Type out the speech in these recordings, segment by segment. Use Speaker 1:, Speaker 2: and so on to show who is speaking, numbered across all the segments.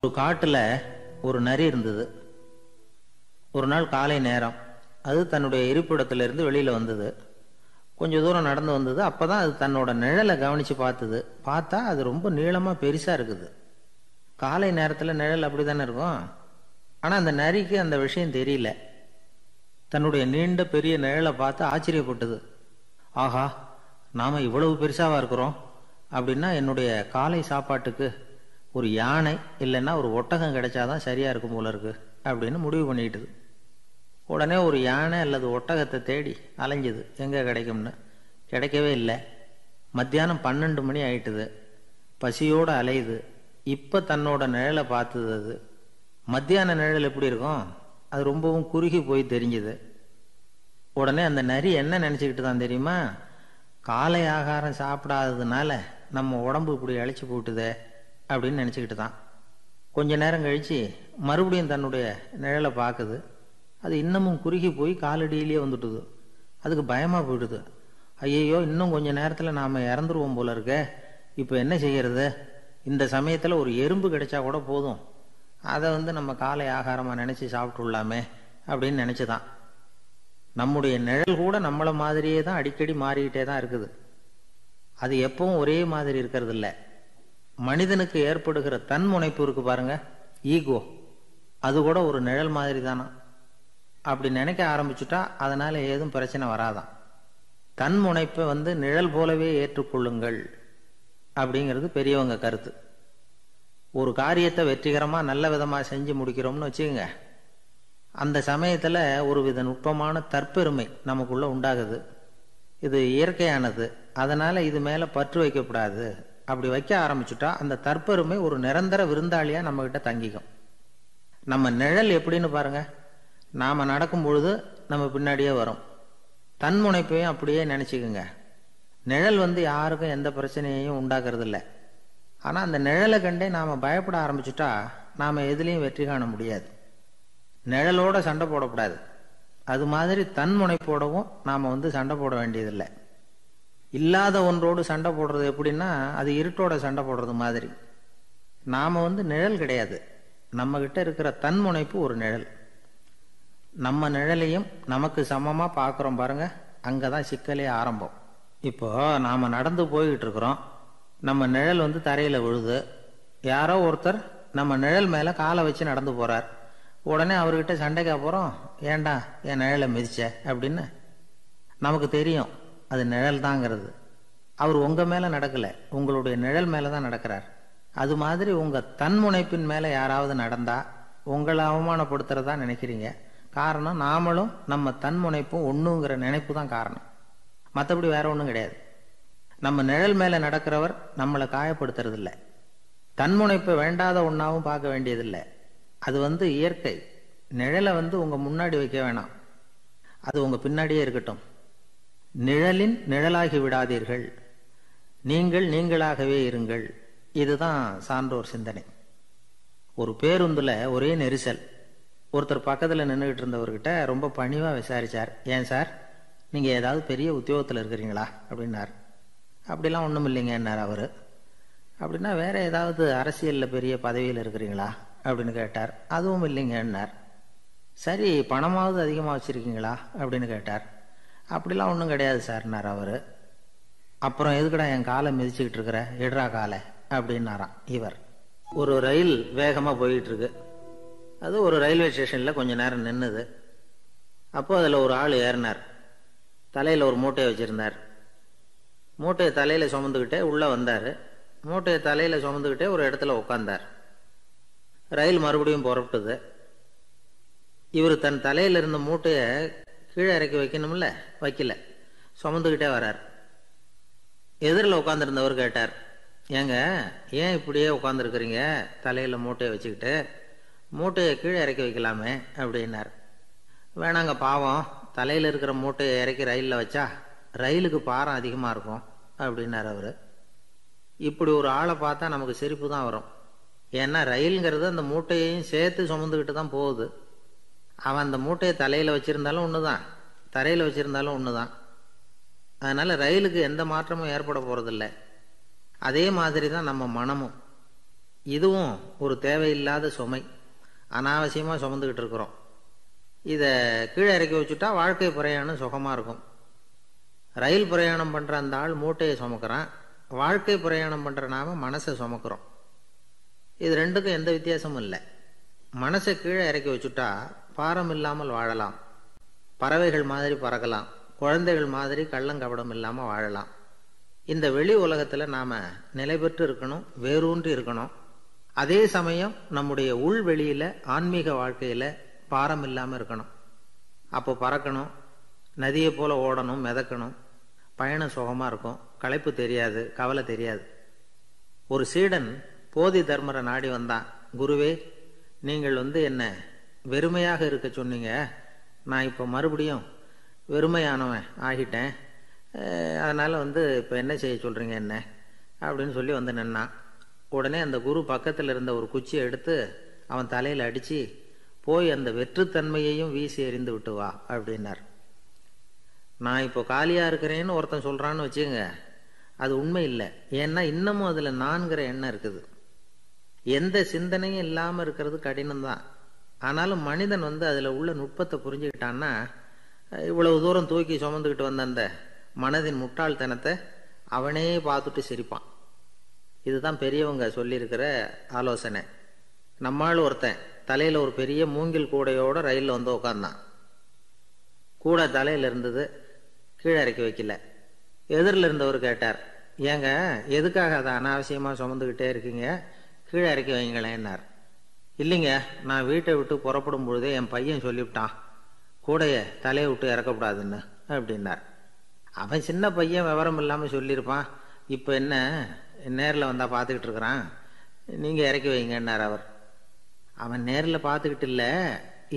Speaker 1: ஒரு காட்டுல ஒரு நரி இருந்தது. ஒரு நாள் காலை நேரம். அது தன்னுடைய இருப்பிடத்திலிருந்து வெளியில வந்தது. கொஞ்ச தூரம் நடந்து வந்தது. அப்பதான் அது தன்னோட நிழலை கவனிச்சு பார்த்தது. பார்த்தா அது ரொம்ப நீளமா பெருசா இருக்குது. காலை நேரத்துல நிழல் அப்படித்தானே இருக்கும்? ஆனா அந்த நரிக்கு அந்த விஷயம் தெரியல. தன்னுடைய நீண்ட பெரிய நிழலை பார்த்து ஆச்சரியப்பட்டது. ஆஹா நாம இவ்வளவு பெருசாவா இருக்கிறோம் அப்படின்னா என்னுடைய காலை சாப்பாட்டுக்கு ஒரு யானை இல்லைன்னா ஒரு ஒட்டகம் கிடைச்சாதான் சரியா இருக்கும் போல இருக்கு அப்படின்னு முடிவு பண்ணிக்கிட்டுது. உடனே ஒரு யானை அல்லது ஒட்டகத்தை தேடி அலைஞ்சுது. எங்கே கிடைக்கும்னு? கிடைக்கவே இல்லை. மத்தியானம் பன்னெண்டு மணி ஆயிட்டுது. பசியோடு அலையுது. இப்போ தன்னோட நிழலை பார்த்தது அது. மத்தியான நிழல் எப்படி இருக்கும்? அது ரொம்பவும் குறுகி போய் தெரிஞ்சுது. உடனே அந்த நரி என்ன நினச்சிக்கிட்டு தான் தெரியுமா? காலை ஆகாரம் சாப்பிடாததுனால நம்ம உடம்பு இப்படி அழைச்சி போட்டுதே. அப்படின்னு நினச்சிக்கிட்டு தான் கொஞ்ச நேரம் கழித்து மறுபடியும் தன்னுடைய நிழலை பார்க்குது. அது இன்னமும் குறுகி போய் காலடியிலேயே வந்துட்டுது. அதுக்கு பயமாக போயிடுது. ஐயையோ இன்னும் கொஞ்ச நேரத்தில் நாம் இறந்துருவோம் போல இருக்கே. இப்போ என்ன செய்கிறது இந்த சமயத்தில் ஒரு எறும்பு கிடைச்சா கூட போதும். அதை வந்து நம்ம காலை ஆகாரமாக நினச்சி சாப்பிட்டுள்ளாமே அப்படின்னு நினச்சி தான் நம்முடைய நிழல் கூட நம்மளை மாதிரியே தான் அடிக்கடி மாறிக்கிட்டே தான் இருக்குது. அது எப்பவும் ஒரே மாதிரி இருக்கிறது இல்லை மனிதனுக்கு ஏற்படுகிற தன்முனைப்பு இருக்கு பாருங்க ஈகோ. அது கூட ஒரு நிழல் மாதிரி தானா அப்படி நினைக்க ஆரம்பிச்சுட்டா அதனால ஏதும் பிரச்சனை வராதான் தன்முனைப்பை வந்து நிழல் போலவே ஏற்றுக்கொள்ளுங்கள் அப்படிங்கிறது பெரியவங்க கருத்து. ஒரு காரியத்தை வெற்றிகரமாக நல்ல விதமாக செஞ்சு முடிக்கிறோம்னு வச்சுக்கோங்க. அந்த சமயத்தில் ஒரு வித நுட்பமான தற்பெருமை நமக்குள்ளே உண்டாகுது. இது இயற்கையானது. அதனால் இது மேலே பற்று வைக்கக்கூடாது. அப்படி வைக்க ஆரம்பிச்சுட்டா அந்த தற்பெருமை ஒரு நிரந்தர விருந்தாளியாக நம்மக்கிட்ட தங்கிக்கும். நம்ம நிழல் எப்படின்னு பாருங்க. நாம் நடக்கும் பொழுது நம்ம பின்னாடியே வரும். தன்முனைப்பையும் அப்படியே நினச்சிக்கோங்க. நிழல் வந்து யாருக்கும் எந்த பிரச்சனையையும் உண்டாக்குறது இல்லை ஆனால் அந்த நிழலை கண்டே நாம் பயப்பட ஆரம்பிச்சுட்டா நாம் எதுலேயும் வெற்றி காண முடியாது. நிழலோட சண்டை போடக்கூடாது. அது மாதிரி தன்முனைப்போடவும் நாம் வந்து சண்டை போட வேண்டியதில்லை. இல்லாத ஒன்றோடு சண்டை போடுறது எப்படின்னா அது இருட்டோட சண்டை போடுறது மாதிரி. நாம் வந்து நிழல் கிடையாது. நம்மக்கிட்ட இருக்கிற தன்முனைப்பு ஒரு நிழல். நம்ம நிழலையும் நமக்கு சமமாக பார்க்குறோம் பாருங்கள் அங்கே தான் சிக்கலே ஆரம்பம். இப்போது நாம் நடந்து போய்கிட்டு இருக்கிறோம். நம்ம நிழல் வந்து தரையில் விழுது. யாரோ ஒருத்தர் நம்ம நிழல் மேலே காலை வச்சு நடந்து போகிறார் உடனே அவர்கிட்ட சண்டைக்கா போகிறோம் ஏண்டா என் நிழலை மிதிச்ச? அப்படின்னு நமக்கு தெரியும். அது நிழல் தாங்கிறது. அவர் உங்கள் மேலே நடக்கலை உங்களுடைய நிழல் மேலே தான் நடக்கிறார். அது மாதிரி உங்கள் தன்முனைப்பின் மேலே யாராவது நடந்தால் உங்களை அவமானப்படுத்துறதா நினைக்கிறீங்க. காரணம் நாமளும் நம்ம தன்முனைப்பும் ஒன்றுங்கிற நினைப்பு தான் காரணம். மற்றபடி வேற ஒன்றும் கிடையாது. நம்ம நிழல் மேலே நடக்கிறவர் நம்மளை காயப்படுத்துறதில்லை. தன்முனைப்பை வேண்டாத ஒன்றாவும் பார்க்க வேண்டியதில்லை. அது வந்து இயற்கை. நிழலை வந்து உங்கள் முன்னாடி வைக்க வேணாம். அது உங்கள் பின்னாடியே இருக்கட்டும். நிழலின் நிழலாகி விடாதீர்கள். நீங்கள் நீங்களாகவே இருங்கள். இதுதான் சான்றோர் சிந்தனை. ஒரு பேருந்துல ஒரே நெரிசல். ஒருத்தர் பக்கத்தில் நின்றுகிட்டு இருந்தவர்கிட்ட ரொம்ப பணிவாக விசாரிச்சார். ஏன் சார்? நீங்கள் ஏதாவது பெரிய உத்தியோகத்தில் இருக்கிறீங்களா? அப்படின்னார். அப்படிலாம் ஒன்றும் இல்லைங்கன்னார் அவர். அப்படின்னா வேற ஏதாவது அரசியலில் பெரிய பதவியில் இருக்கிறீங்களா? அப்படின்னு கேட்டார். அதுவும் இல்லைங்கன்னார் சரி பணமாவது அதிகமாக வச்சுருக்கீங்களா? அப்படின்னு கேட்டார். அப்படிலாம் ஒன்றும் கிடையாது சார்னார் அவர். அப்புறம் எதுக்குடா என் காலை மிதிச்சுக்கிட்டு இருக்கிற எடுறா காலை அப்படின்னாராம் இவர். ஒரு ரயில் வேகமாக போயிட்டு இருக்கு அது ஒரு ரயில்வே ஸ்டேஷனில் கொஞ்ச நேரம் நின்னுது. அப்போ அதில் ஒரு ஆள் ஏறினார். தலையில் ஒரு மூட்டையை வச்சிருந்தார். மூட்டையை தலையில் சுமந்துக்கிட்டே உள்ளே வந்தார். மூட்டையை தலையில் சுமந்துக்கிட்டே ஒரு இடத்துல உட்காந்தார் ரயில் மறுபடியும் புறப்பட்டுது. இவர் தன் தலையில் இருந்த மூட்டையை கீழே இறக்கி வைக்கணும்ல? வைக்கல. சுமந்துக்கிட்டே வரார். எதிரில் உட்காந்துருந்தவர் கேட்டார் ஏங்க ஏன் இப்படியே உட்காந்துருக்குறீங்க தலையில் மூட்டையை வச்சுக்கிட்டு மூட்டையை கீழே இறக்கி வைக்கலாமே? அப்படின்னார். வேணாங்க பாவம். தலையில் இருக்கிற மூட்டையை இறக்கி ரயிலில் வச்சா ரயிலுக்கு பாரம் அதிகமாக இருக்கும் அப்படின்னார் அவர். இப்படி ஒரு ஆளை பார்த்தா நமக்கு சிரிப்பு தான் வரும். ஏன்னா ரயிலுங்கிறது அந்த மூட்டையையும் சேர்த்து சுமந்துக்கிட்டு தான் போகுது. அவன் அந்த மூட்டையை தலையில் வச்சுருந்தாலும் ஒன்று தான் தரையில் வச்சுருந்தாலும் ஒன்று தான் அதனால் ரயிலுக்கு எந்த மாற்றமும் ஏற்பட போகிறதில்ல அதே மாதிரி தான் நம்ம மனமும். இதுவும் ஒரு தேவையில்லாத சுமை. அனாவசியமாக சுமந்துக்கிட்டு இருக்கிறோம். இதை கீழே இறக்கி வச்சுட்டா வாழ்க்கை பிரயாணம் சுகமாக இருக்கும். ரயில் பிரயாணம் பண்ணுற அந்த ஆள் மூட்டையை சுமக்கிறான். வாழ்க்கை பிரயாணம் பண்ணுற நாம மனசை சுமக்கிறோம். இது ரெண்டுக்கும் எந்த வித்தியாசமும் இல்லை. மனசை கீழே இறக்கி வச்சுட்டா பாரம் இல்லாமல் வாழலாம். பறவைகள் மாதிரி பறக்கலாம். குழந்தைகள் மாதிரி கள்ளங்கபடம் இல்லாமல் வாழலாம். இந்த வெளி உலகத்தில் நாம் நிலை பெற்று இருக்கணும் வேரூன்றி இருக்கணும். அதே சமயம் நம்முடைய உள் வெளியில் ஆன்மீக வாழ்க்கையில் பாரம் இல்லாமல் இருக்கணும். அப்போ பறக்கணும் நதியை போல் ஓடணும் மிதக்கணும். பயணம் சுகமாக இருக்கும் களைப்பு தெரியாது கவலை தெரியாது. ஒரு சீடன் போதி தர்மரை நாடி வந்தான். குருவே நீங்கள் வந்து என்ன வெறுமையாக இருக்க சொன்னீங்க. நான் இப்போ மறுபடியும் வெறுமையானவன் ஆகிட்டேன். அதனால் வந்து இப்போ என்ன செய்ய சொல்கிறீங்க என்ன? அப்படின்னு சொல்லி வந்து நின்னான். உடனே அந்த குரு பக்கத்தில் இருந்த ஒரு குச்சியை எடுத்து அவன் தலையில் அடித்து போய் அந்த வெற்றுத்தன்மையையும் வீசி எறிந்து விட்டு வா அப்படின்னார். நான் இப்போ காலியாக இருக்கிறேன்னு ஒருத்தன் சொல்கிறான்னு வச்சுங்க அது உண்மை இல்லை. ஏன்னா இன்னமும் அதில் நான்கிற எண்ணம் இருக்குது. எந்த சிந்தனையும் இல்லாமல் இருக்கிறது கடினம்தான். ஆனாலும் மனிதன் வந்து அதில் உள்ள நுட்பத்தை புரிஞ்சுக்கிட்டான்னா இவ்வளவு தூரம் தூக்கி சுமந்துக்கிட்டு வந்த அந்த மனதின் முட்டாள்தனத்தை அவனே பார்த்துட்டு சிரிப்பான். இதுதான் பெரியவங்க சொல்லியிருக்கிற ஆலோசனை. நம்மால் ஒருத்தன் தலையில் ஒரு பெரிய மூங்கில் கூடையோடு ரயிலில் வந்து உட்காந்தான் கூடை தலையில் இருந்தது கீழே இறக்கி வைக்கல. எதிரில் இருந்தவர் கேட்டார் ஏங்க எதுக்காக அதை அனாவசியமாக சுமந்துக்கிட்டே இருக்கீங்க? கீழே இறக்கி வைங்களேன்னார். இல்லைங்க நான் வீட்டை விட்டு புறப்படும் பொழுதே என் பையன் சொல்லிவிட்டான். கூடையை தலையை விட்டு இறக்கக்கூடாதுன்னு அப்படின்னார். அவன் சின்ன பையன் விவரம் இல்லாமல் சொல்லியிருப்பான். இப்போ என்ன நேரில் வந்தால் பார்த்துக்கிட்டு இருக்கிறான் நீங்கள் இறக்கி வைங்கன்னார் அவர். அவன் நேரில் பார்த்துக்கிட்டு இல்லை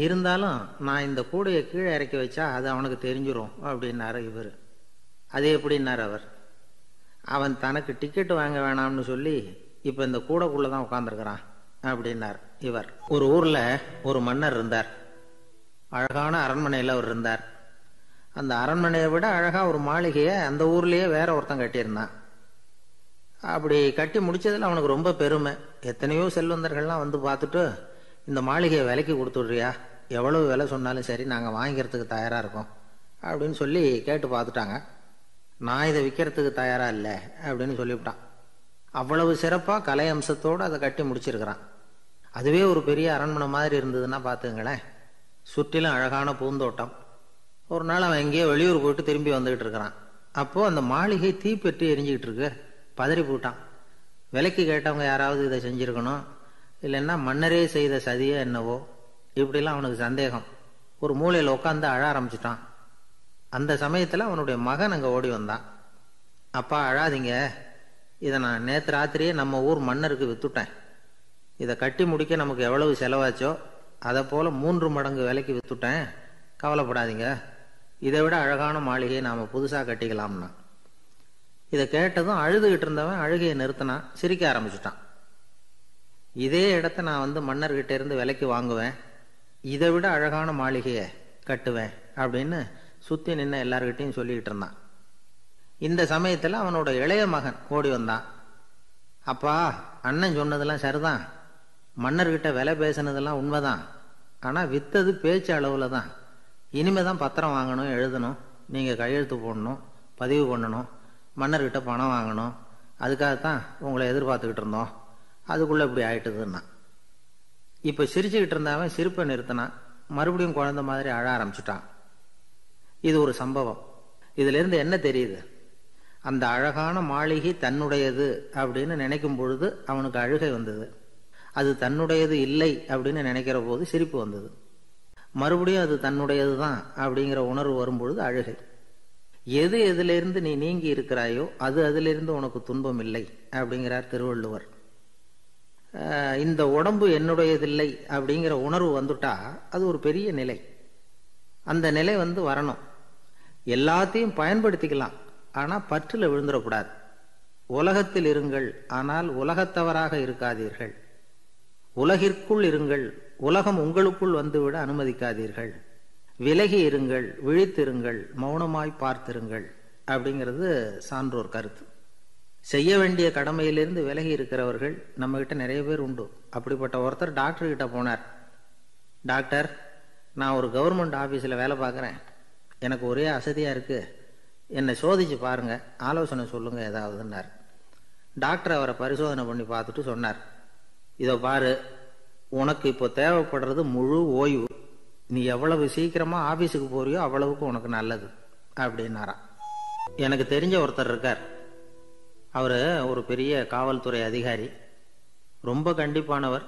Speaker 1: இருந்தாலும் நான் இந்த கூடையை கீழே இறக்கி வச்சா அது அவனுக்கு தெரிஞ்சிடும் அப்படின்னாரு இவர். அது எப்படின்னார் அவர்? அவன் தனக்கு டிக்கெட் வாங்க வேணாம்னு சொல்லி இப்போ இந்த கூடைக்குள்ளே தான் உட்காந்துருக்கிறான் அப்படின்னார். இவர். ஒரு ஊரில் ஒரு மன்னர் இருந்தார். அழகான அரண்மனையில் அவர் இருந்தார். அந்த அரண்மனையை விட அழகாக ஒரு மாளிகையை அந்த ஊர்லேயே வேற ஒருத்தன் கட்டியிருந்தான். அப்படி கட்டி முடிச்சதில் அவனுக்கு ரொம்ப பெருமை. எத்தனையோ செல்வந்தர்கள்லாம் வந்து பார்த்துட்டு இந்த மாளிகையை விலைக்கு கொடுத்துட்றியா? எவ்வளவு விலை சொன்னாலும் சரி நாங்கள் வாங்கிக்கிறதுக்கு தயாராக இருக்கோம். அப்படின்னு சொல்லி கேட்டு பார்த்துட்டாங்க. நான் இதை விற்கிறதுக்கு தயாராக இல்லை அப்படின்னு சொல்லிவிட்டான். அவ்வளவு சிறப்பாக கலை அம்சத்தோடு அதை கட்டி முடிச்சிருக்கிறான். அதுவே ஒரு பெரிய அரண்மனை மாதிரி இருந்ததுன்னா பார்த்துங்களேன். சுற்றிலும் அழகான பூந்தோட்டம். ஒரு நாள் அவன் எங்கேயோ வெளியூர் போயிட்டு திரும்பி வந்துகிட்டு இருக்கிறான். அப்போது அந்த மாளிகை தீப்பெட்டி எரிஞ்சிக்கிட்டு இருக்கு. பதறி போட்டான். விலைக்கு கேட்டவங்க யாராவது இதை செஞ்சுருக்கணும்? இல்லைன்னா மன்னரே செய்த சதியோ என்னவோ? இப்படிலாம் அவனுக்கு சந்தேகம். ஒரு மூலையில் உட்காந்து அழ ஆரம்பிச்சிட்டான். அந்த சமயத்தில் அவனுடைய மகன் அங்கே ஓடி வந்தான். அப்பா அழாதீங்க. இதை நான் நேற்று ராத்திரியே நம்ம ஊர் மன்னருக்கு வித்துட்டேன். இதை கட்டி முடிக்க நமக்கு எவ்வளவு செலவாச்சோ அதை போல் மூன்று மடங்கு விலைக்கு வித்துட்டேன். கவலைப்படாதீங்க. இதை விட அழகான மாளிகையை நாம் புதுசாக கட்டிக்கலாம்னா. இதை கேட்டதும் அழுதுகிட்டு இருந்தவன் அழுகையை நிறுத்தினான் சிரிக்க ஆரம்பிச்சிட்டான். இதே இடத்த நான் வந்து மன்னர்கிட்ட இருந்து விலைக்கு வாங்குவேன். இதை விட அழகான மாளிகையை கட்டுவேன் அப்படின்னு சுற்றி நின்று எல்லார்கிட்டையும் சொல்லிக்கிட்டு இருந்தான். இந்த சமயத்தில் அவனோட இளைய மகன் ஓடி வந்தான். அப்பா அண்ணன் சொன்னதெல்லாம் சரிதான். மன்னர்கிட்ட விலை பேசினதெல்லாம் உண்மைதான். ஆனால் வித்தது பேச்சு அளவில் தான். இனிமே தான் பத்திரம் வாங்கணும் எழுதணும். நீங்கள் கையெழுத்து போடணும் பதிவு பண்ணணும். மன்னர்கிட்ட பணம் வாங்கணும். அதுக்காகத்தான் உங்களை எதிர்பார்த்துக்கிட்டு இருந்தோம். அதுக்குள்ளே இப்படி ஆயிட்டுதுன்னா. இப்போ சிரிச்சுக்கிட்டு இருந்தவன் சிரிப்பை நிறுத்தினான். மறுபடியும் குழந்த மாதிரி அழ ஆரம்பிச்சிட்டான். இது ஒரு சம்பவம். இதுலேருந்து என்ன தெரியுது? அந்த அழகான மாளிகை தன்னுடையது அப்படின்னு நினைக்கும் பொழுது அவனுக்கு அழுகை வந்தது. அது தன்னுடையது இல்லை அப்படின்னு நினைக்கிற போது சிரிப்பு வந்தது. மறுபடியும் அது தன்னுடையது தான் அப்படிங்கிற உணர்வு வரும்பொழுது அழுகை. எது எதிலிருந்து நீ நீங்கி இருக்கிறாயோ அது அதிலிருந்து உனக்கு துன்பம் இல்லை அப்படிங்கிறார் திருவள்ளுவர். இந்த உடம்பு என்னுடையதில்லை அப்படிங்கிற உணர்வு வந்துட்டா அது ஒரு பெரிய நிலை. அந்த நிலை வந்து வரணும். எல்லாத்தையும் பயன்படுத்திக்கலாம். ஆனால் பற்றில் விழுந்துடக்கூடாது உலகத்தில் இருங்கள் ஆனால் உலகத்தவராக இருக்காதீர்கள். உலகிற்குள் இருங்கள் உலகம் உங்களுக்குள் வந்துவிட அனுமதிக்காதீர்கள். விலகி இருங்கள் விழித்திருங்கள் மௌனமாய் பார்த்திருங்கள் அப்படிங்கிறது சான்றோர் கருத்து. செய்ய வேண்டிய கடமையிலிருந்து விலகி இருக்கிறவர்கள் நம்மக்கிட்ட நிறைய பேர் உண்டு. அப்படிப்பட்ட ஒருத்தர் டாக்டர் கிட்ட போனார். டாக்டர் நான் ஒரு கவர்மெண்ட் ஆஃபீஸில் வேலை பார்க்குறேன். எனக்கு ஒரே அசதியாக இருக்குது என்னை சோதிச்சு பாருங்க ஆலோசனை சொல்லுங்க ஏதாவதுன்னார். டாக்டர் அவரை பரிசோதனை பண்ணி பார்த்துட்டு சொன்னார். இதை பாரு உனக்கு இப்போ தேவைப்படுறது முழு ஓய்வு. நீ எவ்வளவு சீக்கிரமாக ஆஃபீஸுக்கு போறியோ அவ்வளவுக்கு உனக்கு நல்லது அப்படின்னாராம். எனக்கு தெரிஞ்ச ஒருத்தர் இருக்கார். அவர் ஒரு பெரிய காவல்துறை அதிகாரி. ரொம்ப கண்டிப்பானவர்.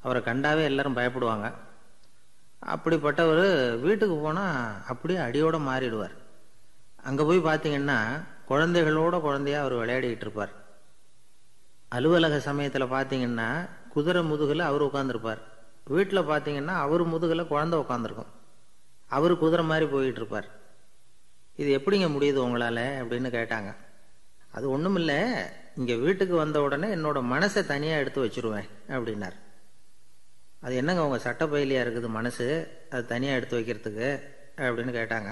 Speaker 1: அவரை கண்டாவே எல்லாரும் பயப்படுவாங்க. அப்படிப்பட்டவர் வீட்டுக்கு போனால் அப்படியே அடியோட மாறிடுவார். அங்கே போய் பார்த்தீங்கன்னா குழந்தைகளோட குழந்தையா அவர் விளையாடிக்கிட்டு இருப்பார். அலுவலக சமயத்தில் பார்த்தீங்கன்னா குதிரை முதுகில் அவர் உட்காந்துருப்பார் வீட்டில் பார்த்தீங்கன்னா அவர் முதுகில் குழந்தை உட்காந்துருக்கும் அவர் குதிரை மாதிரி போயிட்டு இருப்பார். இது எப்படிங்க முடியுது உங்களால் அப்படின்னு கேட்டாங்க. அது ஒன்றும் இல்லை இங்கே வீட்டுக்கு வந்த உடனே என்னோட மனசை தனியாக எடுத்து வச்சுருவேன் அப்படின்னார். அது என்னங்க உங்கள் சட்டப்பயிலியாக இருக்குது மனசு? அது தனியாக எடுத்து வைக்கிறதுக்கு அப்படின்னு கேட்டாங்க.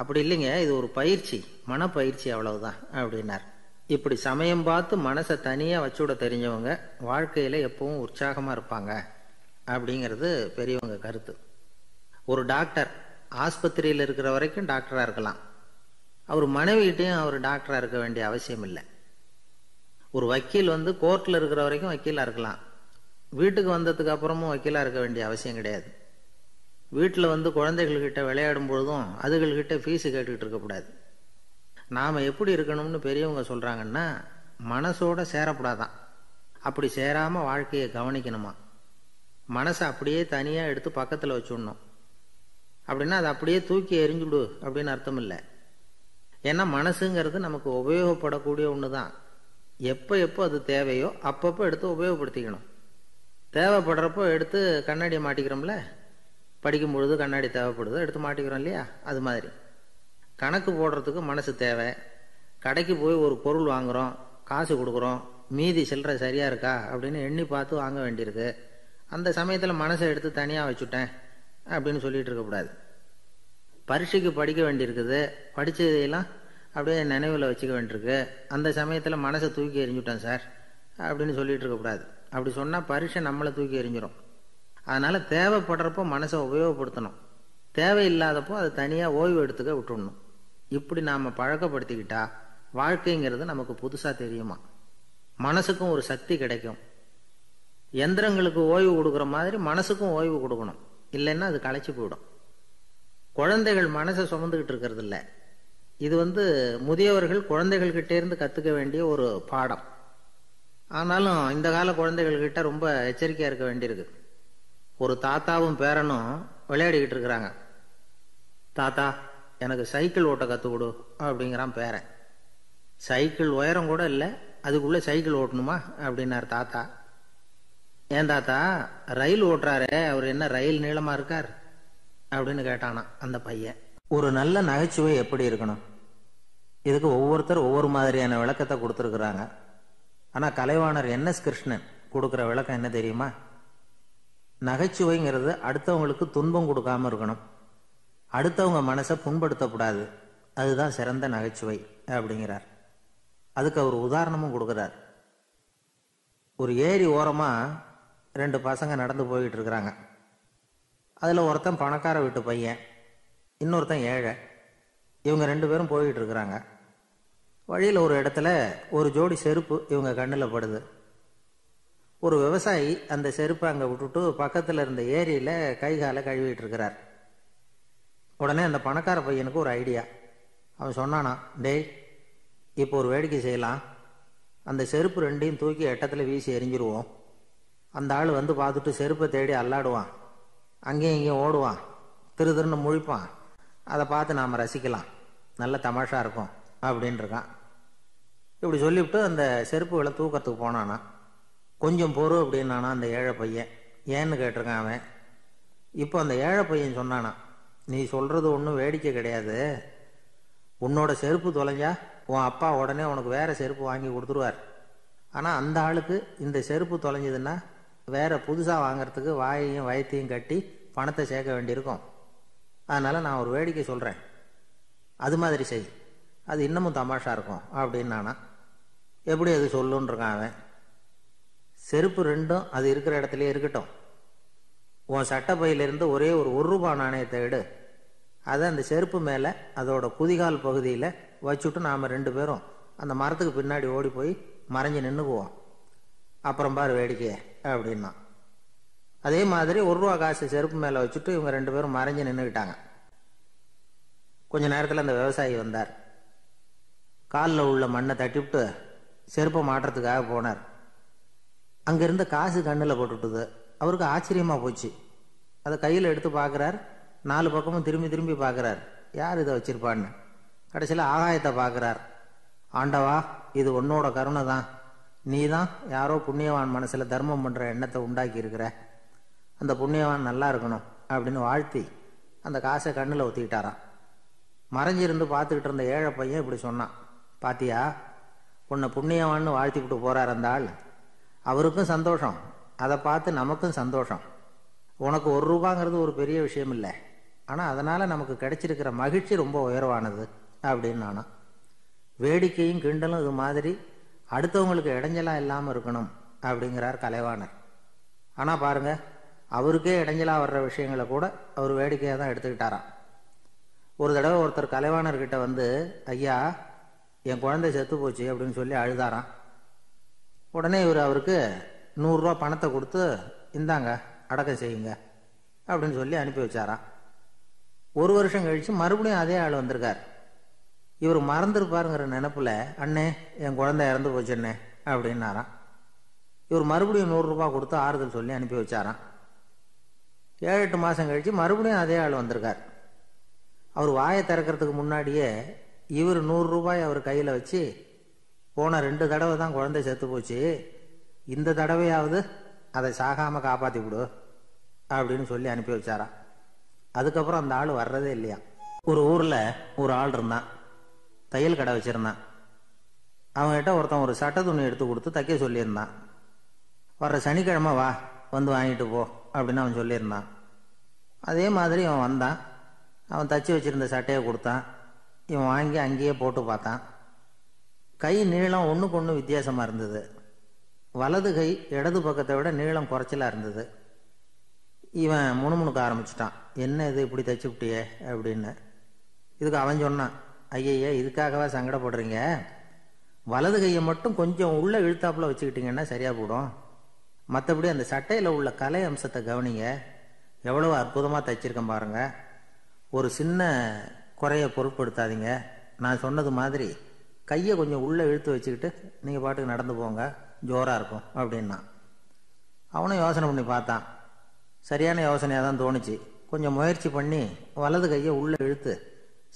Speaker 1: அப்படி இல்லைங்க இது ஒரு பயிற்சி மனப்பயிற்சி அவ்வளவுதான் அப்படின்னார். இப்படி சமயம் பார்த்து மனசை தனியாக வச்சுவிட தெரிஞ்சவங்க வாழ்க்கையில் எப்பவும் உற்சாகமாக இருப்பாங்க அப்படிங்கிறது பெரியவங்க கருத்து. ஒரு டாக்டர் ஆஸ்பத்திரியில் இருக்கிற வரைக்கும் டாக்டராக இருக்கலாம். அவர் மனைவிகிட்டையும் அவர் டாக்டராக இருக்க வேண்டிய அவசியம் இல்லை. ஒரு வக்கீல் வந்து கோர்ட்டில் இருக்கிற வரைக்கும் வக்கீலாக இருக்கலாம். வீட்டுக்கு வந்ததுக்கு அப்புறமும் வக்கீலாக இருக்க வேண்டிய அவசியம் கிடையாது. வீட்டில் வந்து குழந்தைகள்கிட்ட விளையாடும் பொழுதும் அதுகள்கிட்ட ஃபீஸு கேட்டுக்கிட்டு இருக்கக்கூடாது நாம் எப்படி இருக்கணும்னு பெரியவங்க சொல்கிறாங்கன்னா மனசோட சேரக்கூடாதான் அப்படி சேராமல் வாழ்க்கையை கவனிக்கணுமா? மனசை அப்படியே தனியாக எடுத்து பக்கத்தில் வச்சுடணும். அப்படின்னா அதை அப்படியே தூக்கி எரிஞ்சுடு அப்படின்னு அர்த்தம் இல்லை ஏன்னா மனசுங்கிறது நமக்கு உபயோகப்படக்கூடிய ஒன்று தான் எப்போ எப்போ அது தேவையோ அப்பப்போ எடுத்து உபயோகப்படுத்திக்கணும். தேவைப்படுறப்போ எடுத்து கண்ணாடியை மாட்டிக்கிறோம்ல? படிக்கும் பொழுது கண்ணாடி தேவைப்படுது எடுத்து மாட்டிக்கிறோம் இல்லையா? அது மாதிரி. கணக்கு போடுறதுக்கு மனசு தேவை. கடைக்கு போய் ஒரு பொருள் வாங்குகிறோம் காசு கொடுக்குறோம் மீதி சில்லற சரியாக இருக்கா அப்படின்னு எண்ணி பார்த்து வாங்க வேண்டியிருக்கு. அந்த சமயத்தில் மனசை எடுத்து தனியாக வச்சுட்டேன் அப்படின்னு சொல்லிகிட்டு இருக்கக்கூடாது பரீட்சைக்கு படிக்க வேண்டியிருக்குது. படித்ததையெல்லாம் அப்படியே நினைவில் வச்சுக்க வேண்டியிருக்கு. அந்த சமயத்தில் மனசை தூக்கி எறிஞ்சுட்டேன் சார் அப்படின்னு சொல்லிகிட்டு இருக்கக்கூடாது அப்படி சொன்னால் பரீட்சை நம்மளை தூக்கி எறிஞ்சிரும். அதனால் தேவைப்படுறப்போ மனசை உபயோகப்படுத்தணும். தேவையில்லாதப்போ அதை தனியாக ஓய்வு எடுத்துக்க விட்டுடணும் இப்படி நாம் பழக்கப்படுத்திக்கிட்டா வாழ்க்கைங்கிறது நமக்கு புதுசாக தெரியுமா? மனசுக்கும் ஒரு சக்தி கிடைக்கும். எந்திரங்களுக்கு ஓய்வு கொடுக்குற மாதிரி மனசுக்கும் ஓய்வு கொடுக்கணும். இல்லைன்னா அது களைச்சி போயிடும். குழந்தைகள் மனசை சுமந்துக்கிட்டு இருக்கிறது இல்லை. இது வந்து முதியவர்கள் குழந்தைகள்கிட்ட இருந்து கற்றுக்க வேண்டிய ஒரு பாடம். ஆனாலும் இந்த கால குழந்தைகள்கிட்ட ரொம்ப எச்சரிக்கையாக இருக்க வேண்டியிருக்கு. ஒரு தாத்தாவும் பேரனும் விளையாடிக்கிட்டு இருக்கிறாங்க. தாத்தா எனக்கு சைக்கிள் ஓட்ட கற்றுக் கொடு அப்படிங்கிறான் பேரன். சைக்கிள் உயரம் கூட இல்லை அதுக்குள்ளே சைக்கிள் ஓட்டணுமா? அப்படின்னார் தாத்தா. ஏன் தாத்தா ரயில் ஓட்டுறாரே அவர் என்ன ரயில் நீளமாக இருக்கார்? அப்படின்னு கேட்டானா அந்த பையன். ஒரு நல்ல நகைச்சுவை எப்படி இருக்கணும்? இதுக்கு ஒவ்வொருத்தர் ஒவ்வொரு மாதிரியான விளக்கத்தை கொடுத்துருக்குறாங்க. ஆனால் கலைவாணர் என். எஸ். கிருஷ்ணன் கொடுக்குற விளக்கம் என்ன தெரியுமா? நகைச்சுவைங்கிறது அடுத்தவங்களுக்கு துன்பம் கொடுக்காம இருக்கணும். அடுத்தவங்க மனசை புண்படுத்தக்கூடாது. அதுதான் சிறந்த நகைச்சுவை அப்படிங்கிறார். அதுக்கு அவர் உதாரணமும் கொடுக்குறார். ஒரு ஏரி ஓரமாக ரெண்டு பசங்க நடந்து போய்கிட்டு இருக்கிறாங்க. அதில் ஒருத்தன் பணக்கார வீட்டு பையன் இன்னொருத்தன் ஏழை. இவங்க ரெண்டு பேரும் போய்கிட்டு இருக்கிறாங்க. வழியில் ஒரு இடத்துல ஒரு ஜோடி செருப்பு இவங்க கண்ணில் படுது. ஒரு விவசாயி அந்த செருப்பை அங்கே விட்டுட்டு பக்கத்தில் இருந்த ஏரியில் கை காலை கழுவிட்டு இருக்கிறார். உடனே அந்த பணக்கார பையனுக்கு ஒரு ஐடியா. அவன் சொன்னானா டேய் இப்போ ஒரு வேடிக்கை செய்யலாம். அந்த செருப்பு ரெண்டையும் தூக்கி எட்டத்தில் வீசி எரிஞ்சிருவோம். அந்த ஆள் வந்து பார்த்துட்டு செருப்பை தேடி அல்லாடுவான். அங்கேயும் இங்கேயும் ஓடுவான். திரு திருன்னு முழிப்பான். அதை பார்த்து நாம் ரசிக்கலாம். நல்ல தமாஷா இருக்கும். அப்படின்ருக்கான் இப்படி சொல்லிவிட்டு அந்த செருப்புகளை தூக்கத்துக்கு போனானா. கொஞ்சம் பொறு அப்படின்னானா அந்த ஏழை பையன். ஏன்னு கேட்டிருக்கான் அவன். இப்போ அந்த ஏழை பையன் சொன்னானா நீ சொல்கிறது ஒன்றும் வேடிக்கை கிடையாது. உன்னோட செருப்பு தொலைஞ்சா உன் அப்பா உடனே உனக்கு வேறு செருப்பு வாங்கி கொடுத்துருவார். ஆனால் அந்த ஆளுக்கு இந்த செருப்பு தொலைஞ்சதுன்னா வேறு புதுசாக வாங்குறதுக்கு வாயையும் வயத்தையும் கட்டி பணத்தை சேர்க்க வேண்டியிருக்கும். அதனால் நான் ஒரு வேடிக்கை சொல்கிறேன் அது மாதிரி செய். அது இன்னமும் தமாஷா இருக்கும் அப்படின்னு நானா எப்படி அது சொல்லுன்றிருக்கான் அவன். செருப்பு ரெண்டும் அது இருக்கிற இடத்துலயே இருக்கட்டும். உன் சட்டப்பையிலிருந்து ஒரே ஒரு ஒரு ரூபா நாணயத்தை எடு. அதை அந்த செருப்பு மேலே அதோட குதிகால் பகுதியில் வச்சுட்டு நாம் ரெண்டு பேரும் அந்த மரத்துக்கு பின்னாடி ஓடி போய் மறைஞ்சு நின்றுக்குவோம் அப்புறம் பாரு வேடிக்கைய அப்படின்னா. அதே மாதிரி ஒரு ரூபா காசு செருப்பு மேலே வச்சுட்டு இவங்க ரெண்டு பேரும் மறைஞ்சு நின்றுக்கிட்டாங்க கொஞ்ச நேரத்தில் அந்த விவசாயி வந்தார். காலில் உள்ள மண்ணை தட்டிவிட்டு செருப்பை மாட்டுறதுக்காக போனார். அங்கே இருந்த காசு கண்ணில் போட்டுட்டுது. அவருக்கு ஆச்சரியமாக போச்சு. அதை கையில் எடுத்து பார்க்குறார் நாலு பக்கமும் திரும்பி திரும்பி பார்க்குறார் யார் இதை வச்சிருப்பான்னு? கடைசியில் ஆகாயத்தை பார்க்குறார் ஆண்டவா இது உன்னோட கருணை தான் நீ தான் யாரோ புண்ணியவான் மனசில் தர்மம் பண்ணுற எண்ணத்தை உண்டாக்கி இருக்கிற. அந்த புண்ணியவான் நல்லா இருக்கணும் அப்படின்னு வாழ்த்தி அந்த காசை கண்ணில் ஒத்திக்கிட்டாராம் மறைஞ்சிருந்து பார்த்துக்கிட்டு இருந்த ஏழை பையன் இப்படி சொன்னான். பாத்தியா உன்னை புண்ணியவான்னு வாழ்த்திவிட்டு போறார் அந்த ஆள். அவருக்கும் சந்தோஷம். அதை பார்த்து நமக்கும் சந்தோஷம். உனக்கு ஒரு ரூபாங்கிறது ஒரு பெரிய விஷயம் இல்லை. ஆனால் அதனால் நமக்கு கிடைச்சிருக்கிற மகிழ்ச்சி ரொம்ப உயர்வானது அப்படின்னு நானும் வேடிக்கையும் கிண்டலும் இது மாதிரி அடுத்தவங்களுக்கு இடைஞ்சலாக இல்லாமல் இருக்கணும் அப்படிங்கிறார் கலைவாணர். ஆனால் பாருங்க அவருக்கே இடைஞ்சலாக வர்ற விஷயங்களை கூட அவர் வேடிக்கையாக தான் எடுத்துக்கிட்டாராம். ஒரு தடவை ஒருத்தர் கலைவாணர்கிட்ட வந்து ஐயா என் குழந்தை செத்து போச்சு அப்படின்னு சொல்லி அழுதாரான் உடனே இவர் அவருக்கு நூறுரூவா பணத்தை கொடுத்து இந்தாங்க அடக்கம் செய்யுங்க அப்படின்னு சொல்லி அனுப்பி வச்சாராம். ஒரு வருஷம் கழிச்சு மறுபடியும் அதே ஆள் வந்திருக்கார். இவர் மறந்துருப்பாருங்கிற நினப்பில் அண்ணே என் குழந்தை இறந்து போச்சுண்ணே அப்படின்னாராம். இவர் மறுபடியும் நூறுரூபா கொடுத்து ஆறுதல் சொல்லி அனுப்பி வச்சாராம். ஏழு எட்டு மாதம் கழித்து மறுபடியும் அதே ஆள் வந்திருக்கார். அவர் வாயை திறக்கிறதுக்கு முன்னாடியே இவர் நூறுரூபாய் அவர் கையில் வச்சு போன ரெண்டு தடவை தான் குழந்தை செத்து போச்சு. இந்த தடவையாவது அதை சாகாமல் காப்பாற்றி விடு அப்படின்னு சொல்லி அனுப்பி வச்சாராம் அதுக்கப்புறம் அந்த ஆள் வர்றதே இல்லையா. ஒரு ஊரில் ஒரு ஆள் இருந்தான். தையல் கடை வச்சுருந்தான். அவன்கிட்ட ஒருத்தன் ஒரு சட்டை துணி எடுத்து கொடுத்து தைக்க சொல்லியிருந்தான். வர்ற சனிக்கிழமை வா வந்து வாங்கிட்டு போ அப்படின்னு அவன் சொல்லியிருந்தான். அதே மாதிரி அவன் வந்தான். அவன் தச்சு வச்சிருந்த சட்டையை கொடுத்தான். இவன் வாங்கி அங்கேயே போட்டு பார்த்தான். கை நீளம் ஒன்றுக்கு ஒன்று வித்தியாசமாக இருந்தது. வலது கை இடது பக்கத்தை விட நீளம் குறைச்சலாக இருந்தது. இவன் முணுமுணுக்க ஆரம்பிச்சிட்டான். என்ன இது இப்படி தைச்சு விட்டியே அப்படின்னு. இதுக்கு அவன் சொன்னான் ஐயையே இதுக்காகவா சங்கடப்படுறீங்க? வலது கையை மட்டும் கொஞ்சம் உள்ளே இழுத்தாப்புல வச்சுக்கிட்டிங்கன்னா சரியாக போடும். மற்றபடி அந்த சட்டையில் உள்ள கலை அம்சத்தை கவனிங்க. எவ்வளோ அற்புதமாக தைச்சிருக்கேன் பாருங்கள் ஒரு சின்ன குறைய பொருட்படுத்தாதீங்க. நான் சொன்னது மாதிரி கையை கொஞ்சம் உள்ளே இழுத்து வச்சுக்கிட்டு நீங்கள் பாட்டுக்கு நடந்து போங்க ஜோராக இருக்கும் அப்படின்னா. அவனும் யோசனை பண்ணி பார்த்தான். சரியான யோசனையாக தான் தோணுச்சு. கொஞ்சம் முயற்சி பண்ணி வலது கையை உள்ளே இழுத்து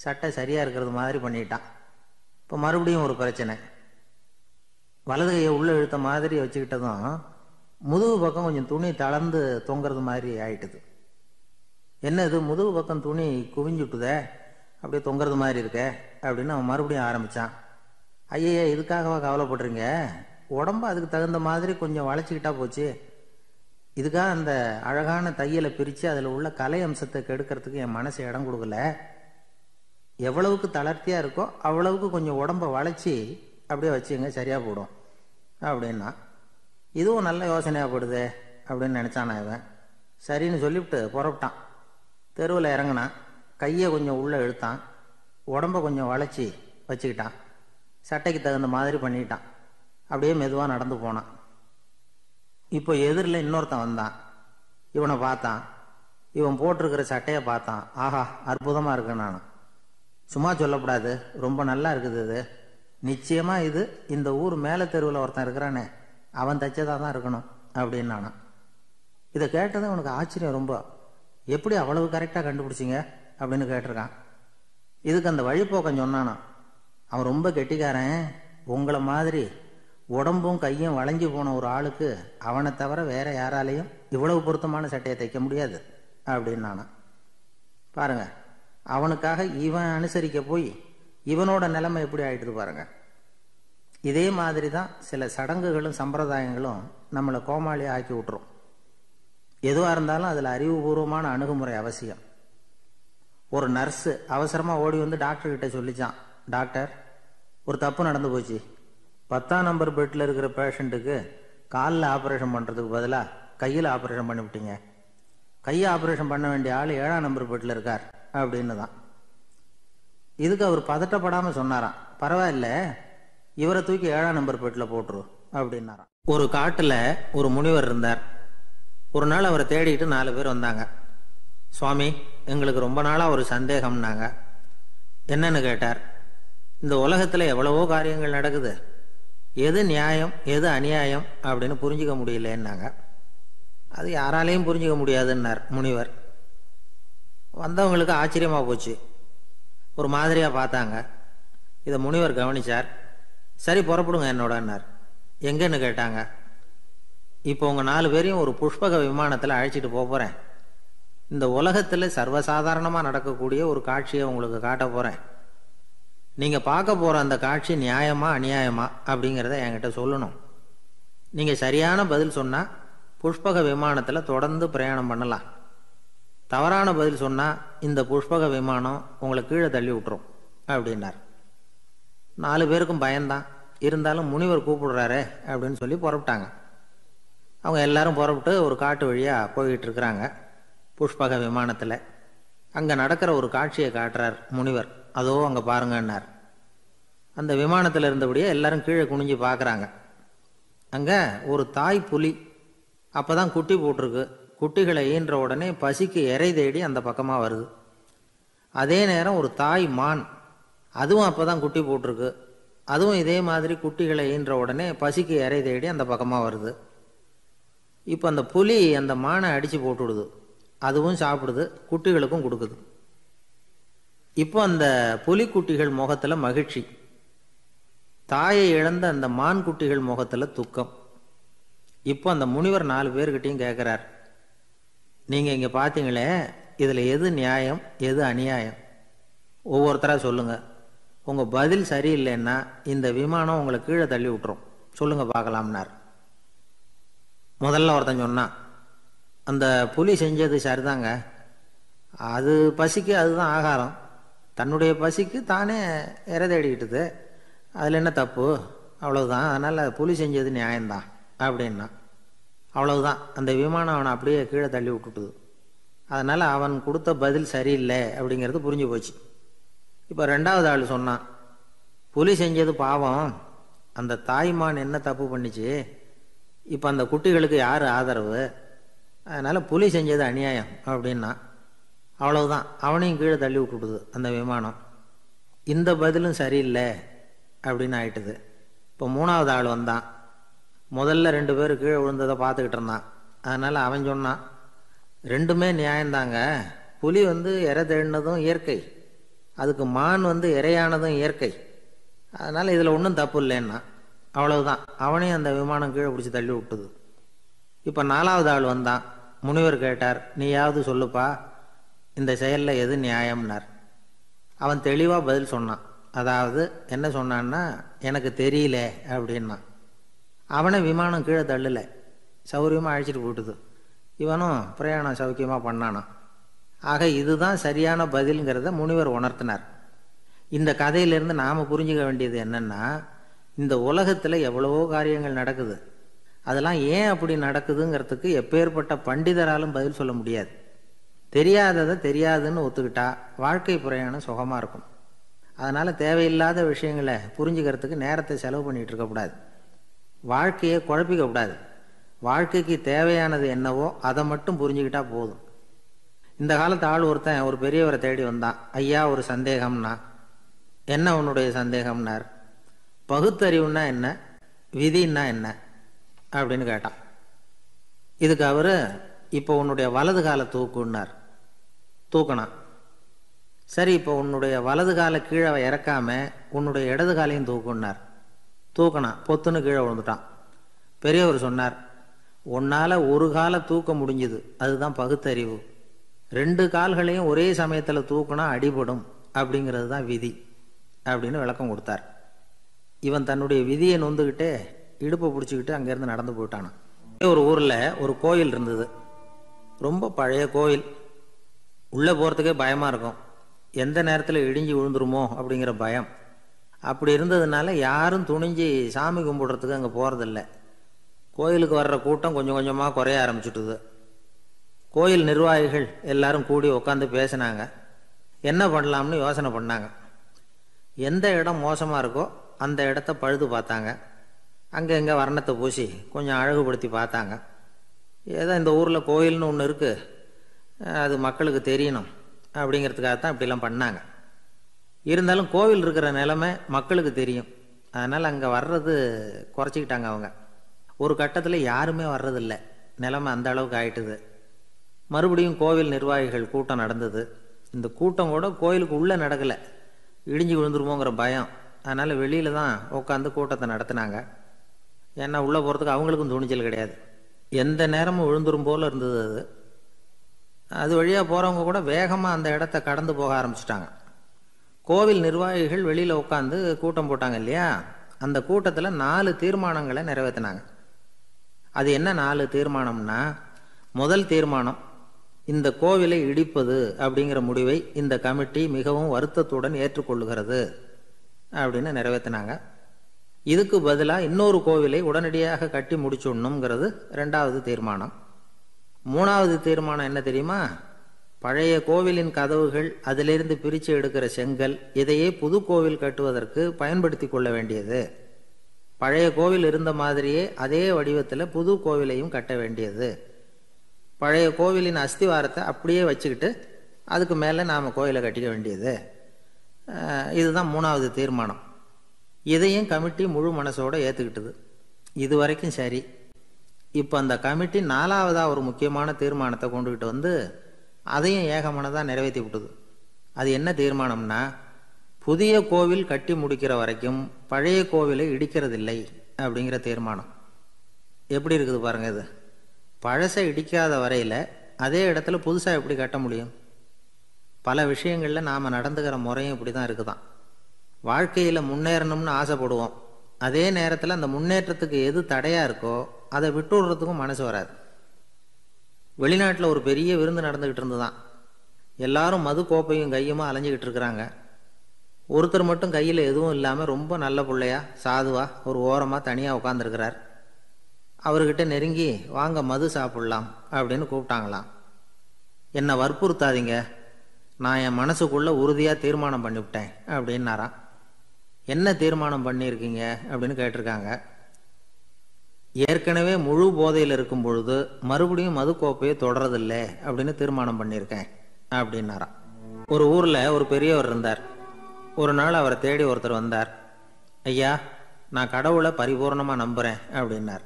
Speaker 1: சட்டை சரியாக இருக்கிறது மாதிரி பண்ணிட்டான். இப்போ மறுபடியும் ஒரு பிரச்சனை. வலது கையை உள்ளே இழுத்த மாதிரி வச்சுக்கிட்டதும் முதுகு பக்கம் கொஞ்சம் துணி தளர்ந்து தொங்குறது மாதிரி ஆயிட்டுது. என்ன இது முதுகு பக்கம் துணி குவிஞ்சுட்டுதே? அப்படியே தொங்குறது மாதிரி இருக்க? அப்படின்னு அவன் மறுபடியும் ஆரம்பித்தான் ஐயா இதுக்காகவா கவலைப்படுறீங்க? உடம்பு அதுக்கு தகுந்த மாதிரி கொஞ்சம் வளைச்சிக்கிட்டா போச்சு. இதுக்காக அந்த அழகான தையலை பிரித்து அதில் உள்ள கலை அம்சத்தை கெடுக்கிறதுக்கு என் மனசு இடம் கொடுக்கல. எவ்வளவுக்கு தளர்த்தியாக இருக்கோ அவ்வளவுக்கு கொஞ்சம் உடம்ப வளைச்சி அப்படியே வச்சுங்க சரியாக போடும். அப்படின்னா இதுவும் நல்ல யோசனையாகப்படுது அப்படின்னு நினச்சானா இவன். சரின்னு சொல்லிவிட்டு புறப்பட்டான். தெருவில் இறங்கினான். கையை கொஞ்சம் உள்ளே இழுத்தான். உடம்ப கொஞ்சம் வளைச்சி வச்சுக்கிட்டான். சட்டைக்கு தகுந்த மாதிரி பண்ணிட்டான். அப்படியே மெதுவாக நடந்து போனான். இப்போ எதிரில் இன்னொருத்தன் வந்தான். இவனை பார்த்தான். இவன் போட்டிருக்கிற சட்டையை பார்த்தான். ஆஹா அற்புதமாக இருக்கு நான். சும்மா சொல்லக்கூடாது ரொம்ப நல்லா இருக்குது இது. நிச்சயமாக இது இந்த ஊர் மேலே தெருவில் ஒருத்தன் இருக்கிறானே. அவன் தைச்சதாக தான் இருக்கணும் அப்படின்னு நானும் இதை கேட்டது அவனுக்கு ஆச்சரியம் ரொம்ப. எப்படி அவ்வளவு கரெக்டாக கண்டுபிடிச்சிங்க? அப்படின்னு கேட்டிருக்கான். இதுக்கு அந்த வழிப்போக்கம் சொன்னானான் அவன் ரொம்ப கெட்டிக்காரன். உங்களை மாதிரி உடம்பும் கையும் வளைஞ்சு போன ஒரு ஆளுக்கு அவனை தவிர வேற யாராலையும் இவ்வளவு பொருத்தமான சட்டையை தைக்க முடியாது அப்படின்னு நானான் பாருங்க அவனுக்காக இவன் அனுசரிக்க போய் இவனோட நிலைமை எப்படி ஆயிடுது பாருங்க. இதே மாதிரி தான் சில சடங்குகளும் சம்பிரதாயங்களும் நம்மளை கோமாளி ஆக்கி விட்டுரும். எதுவாக இருந்தாலும் அதில் அறிவுபூர்வமான அணுகுமுறை அவசியம். ஒரு நர்ஸு அவசரமாக ஓடி வந்து டாக்டர் கிட்ட சொல்லிச்சான். டாக்டர் ஒரு தப்பு நடந்து போச்சு. பத்தாம் நம்பர் பெட்டில் இருக்கிற பேஷண்ட்டுக்கு காலில் ஆப்ரேஷன் பண்ணுறதுக்கு பதிலாக கையில் ஆப்ரேஷன் பண்ணிவிட்டீங்க கையை ஆப்ரேஷன் பண்ண வேண்டிய ஆள் ஏழாம் நம்பர் பெட்டில் இருக்கார் அப்படின்னு தான் இதுக்கு அவர் பதட்டப்படாமல் சொன்னாராம். பரவாயில்ல இவரை தூக்கி ஏழாம் நம்பர் பெட்டில் போட்டுரு அப்படின்னாராம். ஒரு காட்டில் ஒரு முனிவர் இருந்தார். ஒரு நாள் அவரை தேடிட்டு நாலு பேர் வந்தாங்க. சுவாமி எங்களுக்கு ரொம்ப நாளாக ஒரு சந்தேகம்னாங்க. என்னன்னு கேட்டார். இந்த உலகத்தில் எவ்வளவோ காரியங்கள் நடக்குது. எது நியாயம் எது அநியாயம் அப்படின்னு புரிஞ்சுக்க முடியலன்னாங்க. அது யாராலையும் புரிஞ்சுக்க முடியாதுன்னார் முனிவர். வந்தவங்களுக்கு ஆச்சரியமாக போச்சு. ஒரு மாதிரியாக பார்த்தாங்க. இதை முனிவர் கவனிச்சார். சரி புறப்படுங்க என்னோடன்னார். எங்கன்னு கேட்டாங்க. இப்போ உங்கள் நாலு பேரையும் ஒரு புஷ்பக விமானத்தில் அழைச்சிட்டு போகிறேன் இந்த உலகத்தில் சர்வசாதாரணமாக நடக்கக்கூடிய ஒரு காட்சியை உங்களுக்கு காட்ட போகிறேன் நீங்கள் பார்க்க போகிற அந்த காட்சி நியாயமா அநியாயமா அப்படிங்கிறத என்கிட்ட சொல்லணும். நீங்கள் சரியான பதில் சொன்னால் புஷ்பக விமானத்தில் தொடர்ந்து பிரயாணம் பண்ணலாம். தவறான பதில் சொன்னால் இந்த புஷ்பக விமானம் உங்களை கீழே தள்ளி விட்டுரும் அப்படின்னார். நாலு பேருக்கும் பயந்தான் இருந்தாலும் முனிவர் கூப்பிடுறாரு அப்படின்னு சொல்லி புறப்பட்டாங்க. அவங்க எல்லாரும் புறப்பட்டு ஒரு காட்டு வழியாக போய்கிட்டு இருக்கிறாங்க புஷ்பக விமானத்தில். அங்கே நடக்கிற ஒரு காட்சியை காட்டுறார் முனிவர். அதோ அங்கே பாருங்கன்னார். அந்த விமானத்தில் இருந்தபடியே எல்லாரும் கீழே குனிஞ்சு பார்க்குறாங்க அங்கே ஒரு தாய் புலி அப்போ தான் குட்டி போட்டிருக்கு. குட்டிகளை ஈன்ற உடனே பசிக்கு இறை தேடி அந்த பக்கமாக வருது. அதே நேரம் ஒரு தாய் மான் அதுவும் அப்போ தான் குட்டி போட்டிருக்கு. அதுவும் இதே மாதிரி குட்டிகளை ஈன்ற உடனே பசிக்கு இறை தேடி அந்த பக்கமாக வருது. இப்போ அந்த புலி அந்த மானை அடித்து போட்டுவிடுது அதுவும் சாப்பிடுது குட்டிகளுக்கும் கொடுக்குது. இப்போ அந்த புலிக்குட்டிகள் முகத்தில் மகிழ்ச்சி. தாயை இழந்த அந்த மான் குட்டிகள் முகத்தில் துக்கம். இப்போ அந்த முனிவர் நாலு பேர்கிட்டையும் கேட்குறார் நீங்கள் இங்கே பார்த்தீங்களே இதில் எது நியாயம் எது அநியாயம்? ஒவ்வொருத்தராக சொல்லுங்கள் உங்கள் பதில் சரியில்லைன்னா இந்த விமானம் உங்களை கீழே தள்ளி விட்டுரும். சொல்லுங்கள் பார்க்கலாம்னார். முதல்ல ஒருத்தன் சொன்னான் அந்த புலி செஞ்சது சரிதாங்க. அது பசிக்கு அதுதான் ஆகாரம். தன்னுடைய பசிக்கு தானே இற தேடிக்கிட்டது. அதில் என்ன தப்பு? அவ்வளவுதான். அதனால் புலி செஞ்சது நியாயம்தான் அப்படின்னா. அவ்வளவுதான். அந்த விமானம் அவனை அப்படியே கீழே தள்ளி விட்டுட்டுது. அதனால் அவன் கொடுத்த பதில் சரியில்லை அப்படிங்கிறது புரிஞ்சு போச்சு. இப்போ ரெண்டாவது ஆள் சொன்னான் புலி செஞ்சது பாவம். அந்த தாய்மான் என்ன தப்பு பண்ணிச்சு? இப்போ அந்த குட்டிகளுக்கு யார் ஆதரவு? அதனால் புலி செஞ்சது அநியாயம் அப்படின்னா. அவ்வளவுதான். அவனையும் கீழே தள்ளி விட்டுடுது அந்த விமானம். இந்த பதிலும் சரியில்லை அப்படின்னு ஆயிட்டுது. இப்போ மூணாவது ஆள் வந்தான். முதல்ல ரெண்டு பேர் கீழே விழுந்ததை பார்த்துக்கிட்டு இருந்தான். அதனால் அவன் சொன்னான் ரெண்டுமே நியாயம்தாங்க. புலி வந்து இறை தேடினதும் இயற்கை. அதுக்கு மான் வந்து இறையானதும் இயற்கை. அதனால் இதில் ஒன்றும் தப்பு இல்லைன்னா. அவ்வளவுதான். அவனையும் அந்த விமானம் கீழே பிடிச்சி தள்ளி விட்டுது. இப்போ நாலாவது ஆள் வந்தான். முனிவர் கேட்டார் நீயாவது சொல்லுப்பா. இந்த செயலில் எது நியாயம்னார். அவன் தெளிவாக பதில் சொன்னான். அதாவது என்ன சொன்னான்னா எனக்கு தெரியல அப்படின்னா. அவனை விமானம் கீழே தள்ளலை. சௌரியமாக அழைச்சிட்டு போட்டுது. இவனும் பிரயாணம் சௌக்கியமாக பண்ணானா. ஆக இதுதான் சரியான பதிலுங்கிறத முனிவர் உணர்த்தினார். இந்த கதையிலேருந்து நாம் புரிஞ்சுக்க வேண்டியது என்னென்னா இந்த உலகத்தில் எவ்வளவோ காரியங்கள் நடக்குது. அதெல்லாம் ஏன் அப்படி நடக்குதுங்கிறதுக்கு எப்பேற்பட்ட பண்டிதராலும் பதில் சொல்ல முடியாது. தெரியாததை தெரியாதுன்னு ஒத்துக்கிட்டா வாழ்க்கை பிரயாணம் சுகமாக இருக்கும். அதனால் தேவையில்லாத விஷயங்களை புரிஞ்சுக்கிறதுக்கு நேரத்தை செலவு பண்ணிகிட்டு இருக்கக்கூடாது வாழ்க்கையை குழப்பிக்கக்கூடாது வாழ்க்கைக்கு தேவையானது என்னவோ அதை மட்டும் புரிஞ்சுக்கிட்டா போதும். இந்த காலத்து ஆள் ஒருத்தன் ஒரு பெரியவரை தேடி வந்தான். ஐயா ஒரு சந்தேகம்னா என்ன உன்னுடைய சந்தேகம்னார்? பகுத்தறிவுன்னா என்ன? விதின்னா என்ன? அப்படின்னு கேட்டான். இதுக்கு அவர் இப்போ உன்னுடைய வலது காலை தூக்குன்னார். தூக்கினான் சரி இப்போ உன்னுடைய வலது காலை கீழே இறக்காம உன்னுடைய இடது காலையும் தூக்குன்னார். தூக்கினான் பொத்துன்னு கீழே விழுந்துட்டான். பெரியவர் சொன்னார் உன்னால் ஒரு காலை தூக்க முடிஞ்சுது. அதுதான் பகுத்தறிவு. ரெண்டு கால்களையும் ஒரே சமயத்தில் தூக்குனா அடிபடும். அப்படிங்கிறது தான் விதி அப்படின்னு விளக்கம் கொடுத்தார். இவன் தன்னுடைய விதியை நொந்துக்கிட்டே இடுப்பை பிடிச்சிக்கிட்டு அங்கேருந்து நடந்து போயிட்டானான் ஒரு ஊரில் ஒரு கோயில் இருந்தது. ரொம்ப பழைய கோயில். உள்ளே போகிறதுக்கே பயமாக இருக்கும். எந்த நேரத்தில் இடிஞ்சு விழுந்துருமோ அப்படிங்கிற பயம். அப்படி இருந்ததுனால யாரும் துணிஞ்சு சாமி கும்பிடுறதுக்கு அங்கே போகிறதில்ல கோயிலுக்கு வர்ற கூட்டம் கொஞ்சம் கொஞ்சமாக குறைய ஆரம்பிச்சுட்டுது. கோயில் நிர்வாகிகள் எல்லாரும் கூடி உட்காந்து பேசினாங்க. என்ன பண்ணலாம்னு யோசனை பண்ணாங்க. எந்த இடம் மோசமாக இருக்கோ அந்த இடத்த பழுது பார்த்தாங்க. அங்கே எங்கே வர்ணத்தை பூசி கொஞ்சம் அழகுபடுத்தி பார்த்தாங்க. ஏதோ இந்த ஊரில் கோயில்னு ஒன்று இருக்குது அது மக்களுக்கு தெரியணும். அப்படிங்கிறதுக்காக தான் இப்படிலாம் பண்ணாங்க. இருந்தாலும் கோவில் இருக்கிற நிலமை மக்களுக்கு தெரியும். அதனால் அங்கே வர்றது குறைச்சிக்கிட்டாங்க அவங்க. ஒரு கட்டத்தில் யாருமே வர்றதில்ல. நிலமை அந்த அளவுக்கு ஆயிட்டுது. மறுபடியும் கோவில் நிர்வாகிகள் கூட்டம் நடந்தது. இந்த கூட்டம் கூட கோயிலுக்கு உள்ளே நடக்கலை. இடிஞ்சு விழுந்துருமோங்கிற பயம். அதனால் வெளியில் தான் உட்காந்து கூட்டத்தை நடத்தினாங்க. ஏன்னா உள்ளே போகிறதுக்கு அவங்களுக்கும் துணிச்சல் கிடையாது. எந்த நேரமும் விழுந்துரும் போல் இருந்தது அது. அது வழியாக போகிறவங்க கூட வேகமாக அந்த இடத்த கடந்து போக ஆரம்பிச்சிட்டாங்க. கோவில் நிர்வாகிகள் வெளியில் உட்காந்து கூட்டம் போட்டாங்க இல்லையா? அந்த கூட்டத்தில் நாலு தீர்மானங்களை நிறைவேற்றினாங்க அது என்ன நாலு தீர்மானம்னா முதல் தீர்மானம் இந்த கோவிலை இடிப்பது அப்படிங்கிற முடிவை இந்த கமிட்டி மிகவும் வருத்தத்துடன் ஏற்றுக்கொள்ளுகிறது அப்படின்னு நிறைவேற்றினாங்க இதுக்கு பதிலாக இன்னொரு கோவிலை உடனடியாக கட்டி முடிச்சுடணுங்கிறது ரெண்டாவது தீர்மானம். மூணாவது தீர்மானம் என்ன தெரியுமா? பழைய கோவிலின் கதவுகள் அதிலிருந்து பிரித்து எடுக்கிற செங்கல் இதையே புது கோவில் கட்டுவதற்கு பயன்படுத்தி கொள்ள வேண்டியது. பழைய கோவில் இருந்த மாதிரியே அதே வடிவத்தில் புது கோவிலையும் கட்ட வேண்டியது. பழைய கோவிலின் அஸ்திவாரத்தை அப்படியே வச்சுக்கிட்டு அதுக்கு மேலே நாம் கோயிலை கட்டிக்க வேண்டியது. இதுதான் மூணாவது தீர்மானம். இதையும் கமிட்டி முழு மனசோடு ஏற்றுக்கிட்டது இது வரைக்கும் சரி. இப்போ அந்த கமிட்டி நாலாவதாக ஒரு முக்கியமான தீர்மானத்தை கொண்டுகிட்டு வந்து அதையும் ஏகமனதாக நிறைவேற்றி விட்டுது. அது என்ன தீர்மானம்னா புதிய கோவில் கட்டி முடிக்கிற வரைக்கும் பழைய கோவிலை இடிக்கிறதில்லை அப்படிங்கிற தீர்மானம். எப்படி இருக்குது பாருங்கள் இது. பழசை இடிக்காத வரையில் அதே இடத்துல புதுசாக எப்படி கட்ட முடியும்? பல விஷயங்களில் நாம் நடந்துக்கிற முறையும் இப்படி தான் இருக்குதான். வாழ்க்கையில் முன்னேறணும்னு ஆசைப்படுவோம். அதே நேரத்தில் அந்த முன்னேற்றத்துக்கு எது தடையாக இருக்கோ அதை விட்டு விடுறதுக்கும் மனசு வராது. வெளிநாட்டில் ஒரு பெரிய விருந்து நடந்துக்கிட்டு இருந்துதான் எல்லாரும் மது கோப்பையும் கையுமா அலைஞ்சிக்கிட்டு இருக்கிறாங்க. ஒருத்தர் மட்டும் கையில் எதுவும் இல்லாமல் ரொம்ப நல்ல பிள்ளையா சாதுவா ஒரு ஓரமாக தனியாக உட்காந்துருக்கிறார் அவர்கிட்ட நெருங்கி வாங்க மது சாப்பிட்லாம் அப்படின்னு கூப்பிட்டாங்களாம். என்னை வற்புறுத்தாதீங்க. நான் என் மனசுக்குள்ளே உறுதியாக தீர்மானம் பண்ணிவிட்டேன் அப்படின்னாராம். என்ன தீர்மானம் பண்ணியிருக்கீங்க? அப்படின்னு கேட்டிருக்காங்க. ஏற்கனவே முழு போதையில் இருக்கும் பொழுது மறுபடியும் மது கோப்பையை தொடரதில்லை அப்படின்னு தீர்மானம் பண்ணியிருக்கேன் அப்படின்னாராம். ஒரு ஊரில் ஒரு பெரியவர் இருந்தார். ஒரு நாள் அவரை தேடி ஒருத்தர் வந்தார். ஐயா நான் கடவுளை பரிபூர்ணமாக நம்புகிறேன் அப்படின்னார்.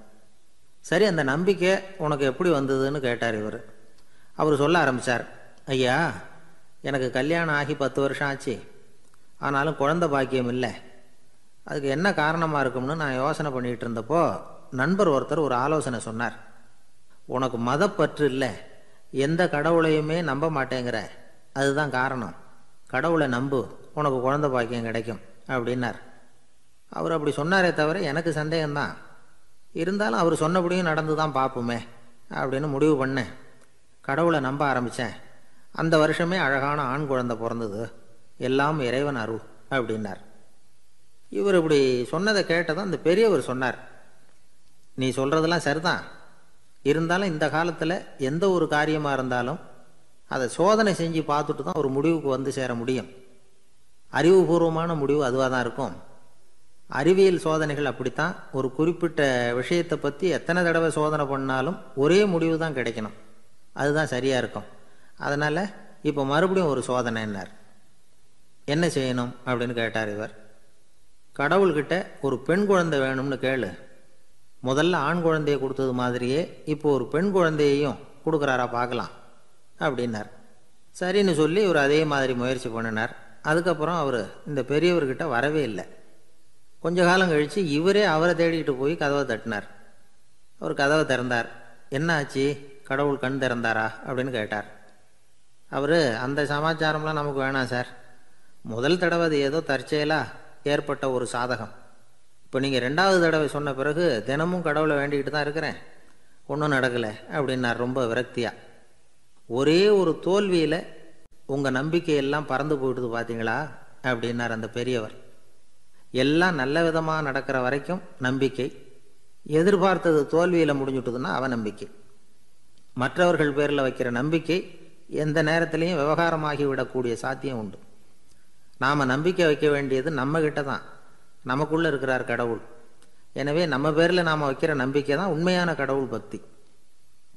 Speaker 1: சரி அந்த நம்பிக்கை உனக்கு எப்படி வந்ததுன்னு கேட்டார் இவர். அவர் சொல்ல ஆரம்பித்தார் ஐயா எனக்கு கல்யாணம் ஆகி பத்து வருஷம் ஆச்சு. ஆனாலும் குழந்த பாக்கியம் இல்லை. அதுக்கு என்ன காரணமாக இருக்கும்னு நான் யோசனை பண்ணிகிட்டு இருந்தப்போ நண்பர் ஒருத்தர் ஒரு ஆலோசனை சொன்னார். உனக்கு மதப்பற்று இல்லை. எந்த கடவுளையுமே நம்ப மாட்டேங்கிற. அதுதான் காரணம். கடவுளை நம்பு. உனக்கு குழந்த பாக்கியம் கிடைக்கும். அப்படின்னார். அவர் அப்படி சொன்னாரே தவிர எனக்கு சந்தேகம்தான். இருந்தாலும் அவர் சொன்னபடியும் நடந்து தான் பார்ப்போமே அப்படின்னு முடிவு பண்ணேன் கடவுளை நம்ப ஆரம்பித்தேன் அந்த வருஷமே அழகான ஆண் குழந்தை பிறந்தது. எல்லாம் இறைவன் அருள். அப்படின்னார். இவர் இப்படி சொன்னதை கேட்டதும் அந்த பெரியவர் சொன்னார். நீ சொல்கிறதெல்லாம் சரிதான். இருந்தாலும் இந்த காலத்தில் எந்த ஒரு காரியமாக இருந்தாலும் அதை சோதனை செஞ்சு பார்த்துட்டு தான் ஒரு முடிவுக்கு வந்து சேர முடியும். அறிவுபூர்வமான முடிவு அதுவாக தான் இருக்கும். அறிவியல் சோதனைகள் அப்படித்தான். ஒரு குறிப்பிட்ட விஷயத்தை பற்றி எத்தனை தடவை சோதனை பண்ணாலும் ஒரே முடிவு தான் கிடைக்கணும். அதுதான் சரியாக இருக்கும். அதனால் இப்போ மறுபடியும் ஒரு சோதனை என்னார்? என்ன செய்யணும் அப்படின்னு கேட்டார் இவர். கடவுள்கிட்ட ஒரு பெண் குழந்தை வேணும்னு கேளு. முதல்ல ஆண் குழந்தையை கொடுத்தது மாதிரியே இப்போ ஒரு பெண் குழந்தையையும் கொடுக்குறாரா பார்க்கலாம் அப்படின்னார். சரின்னு சொல்லி இவர் அதே மாதிரி முயற்சி பண்ணினார். அதுக்கப்புறம் அவர் இந்த பெரியவர்கிட்ட வரவே இல்லை. கொஞ்ச காலம் கழித்து இவரே அவரை தேடிக்கிட்டு போய் கதவை தட்டினார். அவர் கதவை திறந்தார். என்ன ஆச்சு கடவுள் கண் திறந்தாரா? அப்படின்னு கேட்டார். அவர் அந்த சமாச்சாரம்லாம் நமக்கு வேணாம் சார். முதல் தடவை அது ஏதோ தற்செயலாக ஏற்பட்ட ஒரு சாதகம். இப்போ நீங்கள் ரெண்டாவது தடவை சொன்ன பிறகு தினமும் கடவுளை வேண்டிக்கிட்டு தான் இருக்கிறேன். ஒன்றும் நடக்கலை அப்படின்னார் ரொம்ப விரக்தியாக ஒரே ஒரு தோல்வியில் உங்கள் நம்பிக்கையெல்லாம் பறந்து போயிடுது பார்த்தீங்களா அப்படின்னார் அந்த பெரியவர். எல்லாம் நல்ல விதமாக நடக்கிற வரைக்கும் நம்பிக்கை. எதிர்பார்த்தது தோல்வியில் முடிஞ்சுட்டுதுன்னா அவநம்பிக்கை. மற்றவர்கள் பேரில் வைக்கிற நம்பிக்கை எந்த நேரத்திலையும் விவகாரமாகி விடக்கூடிய சாத்தியம் உண்டு. நாம் நம்பிக்கை வைக்க வேண்டியது நம்ம தான். நமக்குள்ளே இருக்கிறார் கடவுள். எனவே நம்ம பேரில் நாம் வைக்கிற நம்பிக்கை தான் உண்மையான கடவுள் பக்தி.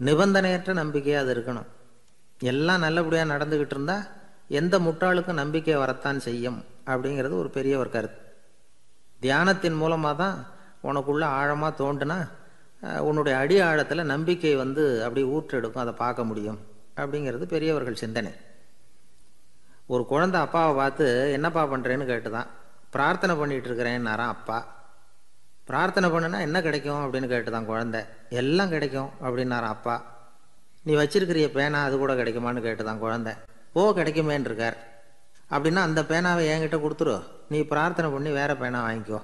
Speaker 1: நிபந்தனையற்ற நம்பிக்கையாக அது இருக்கணும். எல்லாம் நல்லபடியாக நடந்துக்கிட்டு இருந்தால் எந்த முட்டாளுக்கும் நம்பிக்கை வரத்தான் செய்யும் அப்படிங்கிறது ஒரு பெரிய ஒரு கருத்து. தியானத்தின் மூலமாக தான் உனக்குள்ள ஆழமாக தோண்டுனா உன்னுடைய அடி ஆழத்தில் நம்பிக்கை வந்து அப்படி ஊற்றெடுக்கும் அதை பார்க்க முடியும் அப்படிங்கிறது பெரியவர்கள் சிந்தனை. ஒரு குழந்தை அப்பாவை பார்த்து என்னப்பா பண்ணுறேன்னு கேட்டு தான் பிரார்த்தனை பண்ணிகிட்டு இருக்கிறேன்னாரான் அப்பா. பிரார்த்தனை பண்ணுனா என்ன கிடைக்கும் அப்படின்னு கேட்டுதான் குழந்தை. எல்லாம் கிடைக்கும் அப்படின்னாரான் அப்பா. நீ வச்சிருக்கிறிய பேனா அது கூட கிடைக்குமான்னு கேட்டுதான் குழந்தை. ஓ கிடைக்குமேன்னு இருக்கார் அப்படின்னா அந்த பேனாவை என்கிட்ட கொடுத்துரு. நீ பிரார்த்தனை பண்ணி வேற பேனா வாங்கிக்கோ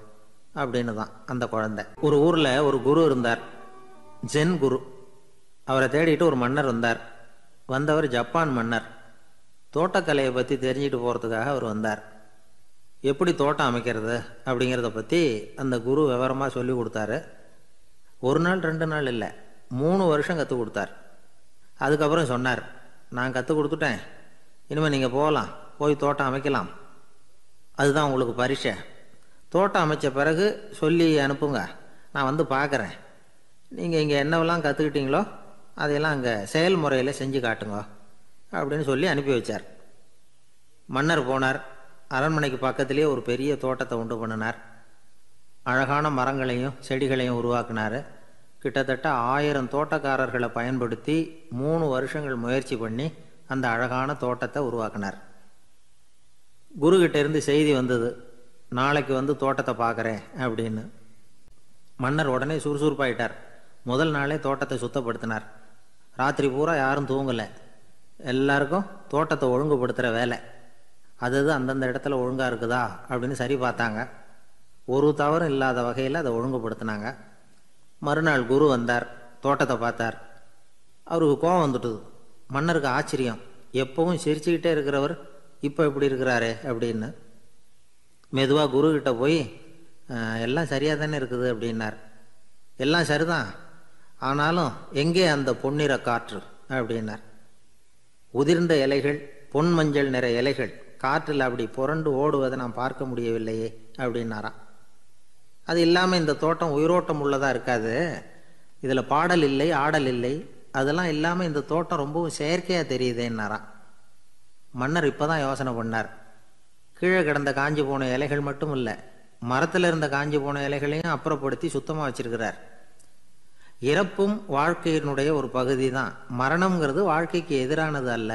Speaker 1: அப்படின்னு தான் அந்த குழந்தை. ஒரு ஊரில் ஒரு குரு இருந்தார். ஜென் குரு. அவரை தேடிட்டு ஒரு மன்னர் வந்தார். வந்தவர் ஜப்பான் மன்னர். தோட்டக்கலையை பற்றி தெரிஞ்சுட்டு போகிறதுக்காக அவர் வந்தார். எப்படி தோட்டம் அமைக்கிறது அப்படிங்கிறத பற்றி அந்த குரு விவரமாக சொல்லி கொடுத்தாரு. ஒரு நாள் ரெண்டு நாள் இல்லை மூணு வருஷம் கற்றுக் கொடுத்தார். அதுக்கப்புறம் சொன்னார் நான் கற்றுக் கொடுத்துட்டேன். இனிமேல் நீங்கள் போகலாம் போய் தோட்டம் அமைக்கலாம். அதுதான் உங்களுக்கு பரிசை தோட்டம் அமைச்ச பிறகு சொல்லி அனுப்புங்க. நான் வந்து பார்க்குறேன் நீங்கள் இங்கே என்னவெல்லாம் கற்றுக்கிட்டீங்களோ அதையெல்லாம் அங்கே செயல்முறையில் செஞ்சு காட்டுங்க. அப்படின்னு சொல்லி அனுப்பி வச்சார். மன்னர் போனார். அரண்மனைக்கு பக்கத்திலேயே ஒரு பெரிய தோட்டத்தை உண்டு பண்ணினார். அழகான மரங்களையும் செடிகளையும் உருவாக்கினார். கிட்டத்தட்ட ஆயிரம் தோட்டக்காரர்களை பயன்படுத்தி மூணு வருஷங்கள் முயற்சி பண்ணி அந்த அழகான தோட்டத்தை உருவாக்கினார். குருகிட்ட இருந்து செய்தி வந்தது நாளைக்கு வந்து தோட்டத்தை பார்க்குறேன் அப்படின்னு. மன்னர் உடனே சுறுசுறுப்பாயிட்டார். முதல் நாளே தோட்டத்தை சுத்தப்படுத்தினார். ராத்திரி பூரா யாரும் தூங்கலை. எல்லாருக்கும் தோட்டத்தை ஒழுங்குபடுத்துகிற வேலை. அது அந்தந்த இடத்துல ஒழுங்காக இருக்குதா அப்படின்னு சரி பார்த்தாங்க. ஒரு தவறும் இல்லாத வகையில் அதை ஒழுங்குபடுத்தினாங்க. மறுநாள் குரு வந்தார் தோட்டத்தை பார்த்தார். அவருக்கு கோபம் வந்துட்டுது. மன்னருக்கு ஆச்சரியம். எப்பவும் சிரிச்சுக்கிட்டே இருக்கிறவர் இப்போ இப்படி இருக்கிறாரே அப்படின்னு. மெதுவாக குருக்கிட்ட போய் எல்லாம் சரியாக தானே இருக்குது அப்படின்னார். எல்லாம் சரிதான். ஆனாலும் எங்கே அந்த பொன்னிற காற்று? அப்படின்னார். உதிர்ந்த இலைகள் பொன் மஞ்சள் நிற இலைகள் காற்றில் அப்படி புரண்டு ஓடுவதை நான் பார்க்க முடியவில்லையே அப்படின்னாராம். அது இல்லாமல் இந்த தோட்டம் உயிரோட்டம் உள்ளதாக இருக்காது. இதில் பாடல் இல்லை ஆடல் இல்லை. அதெல்லாம் இல்லாமல் இந்த தோட்டம் ரொம்பவும் செயற்கையாக தெரியுதேன்னாராம். மன்னர் இப்போ தான் யோசனை பண்ணார். கீழே கிடந்த காஞ்சி போன இலைகள் மட்டும் இல்லை மரத்தில் இருந்த காஞ்சி போன இலைகளையும் அப்புறப்படுத்தி சுத்தமாக வச்சிருக்கிறார். இறப்பும் வாழ்க்கையினுடைய ஒரு பகுதி தான் மரணம்ங்கிறது வாழ்க்கைக்கு எதிரானது அல்ல.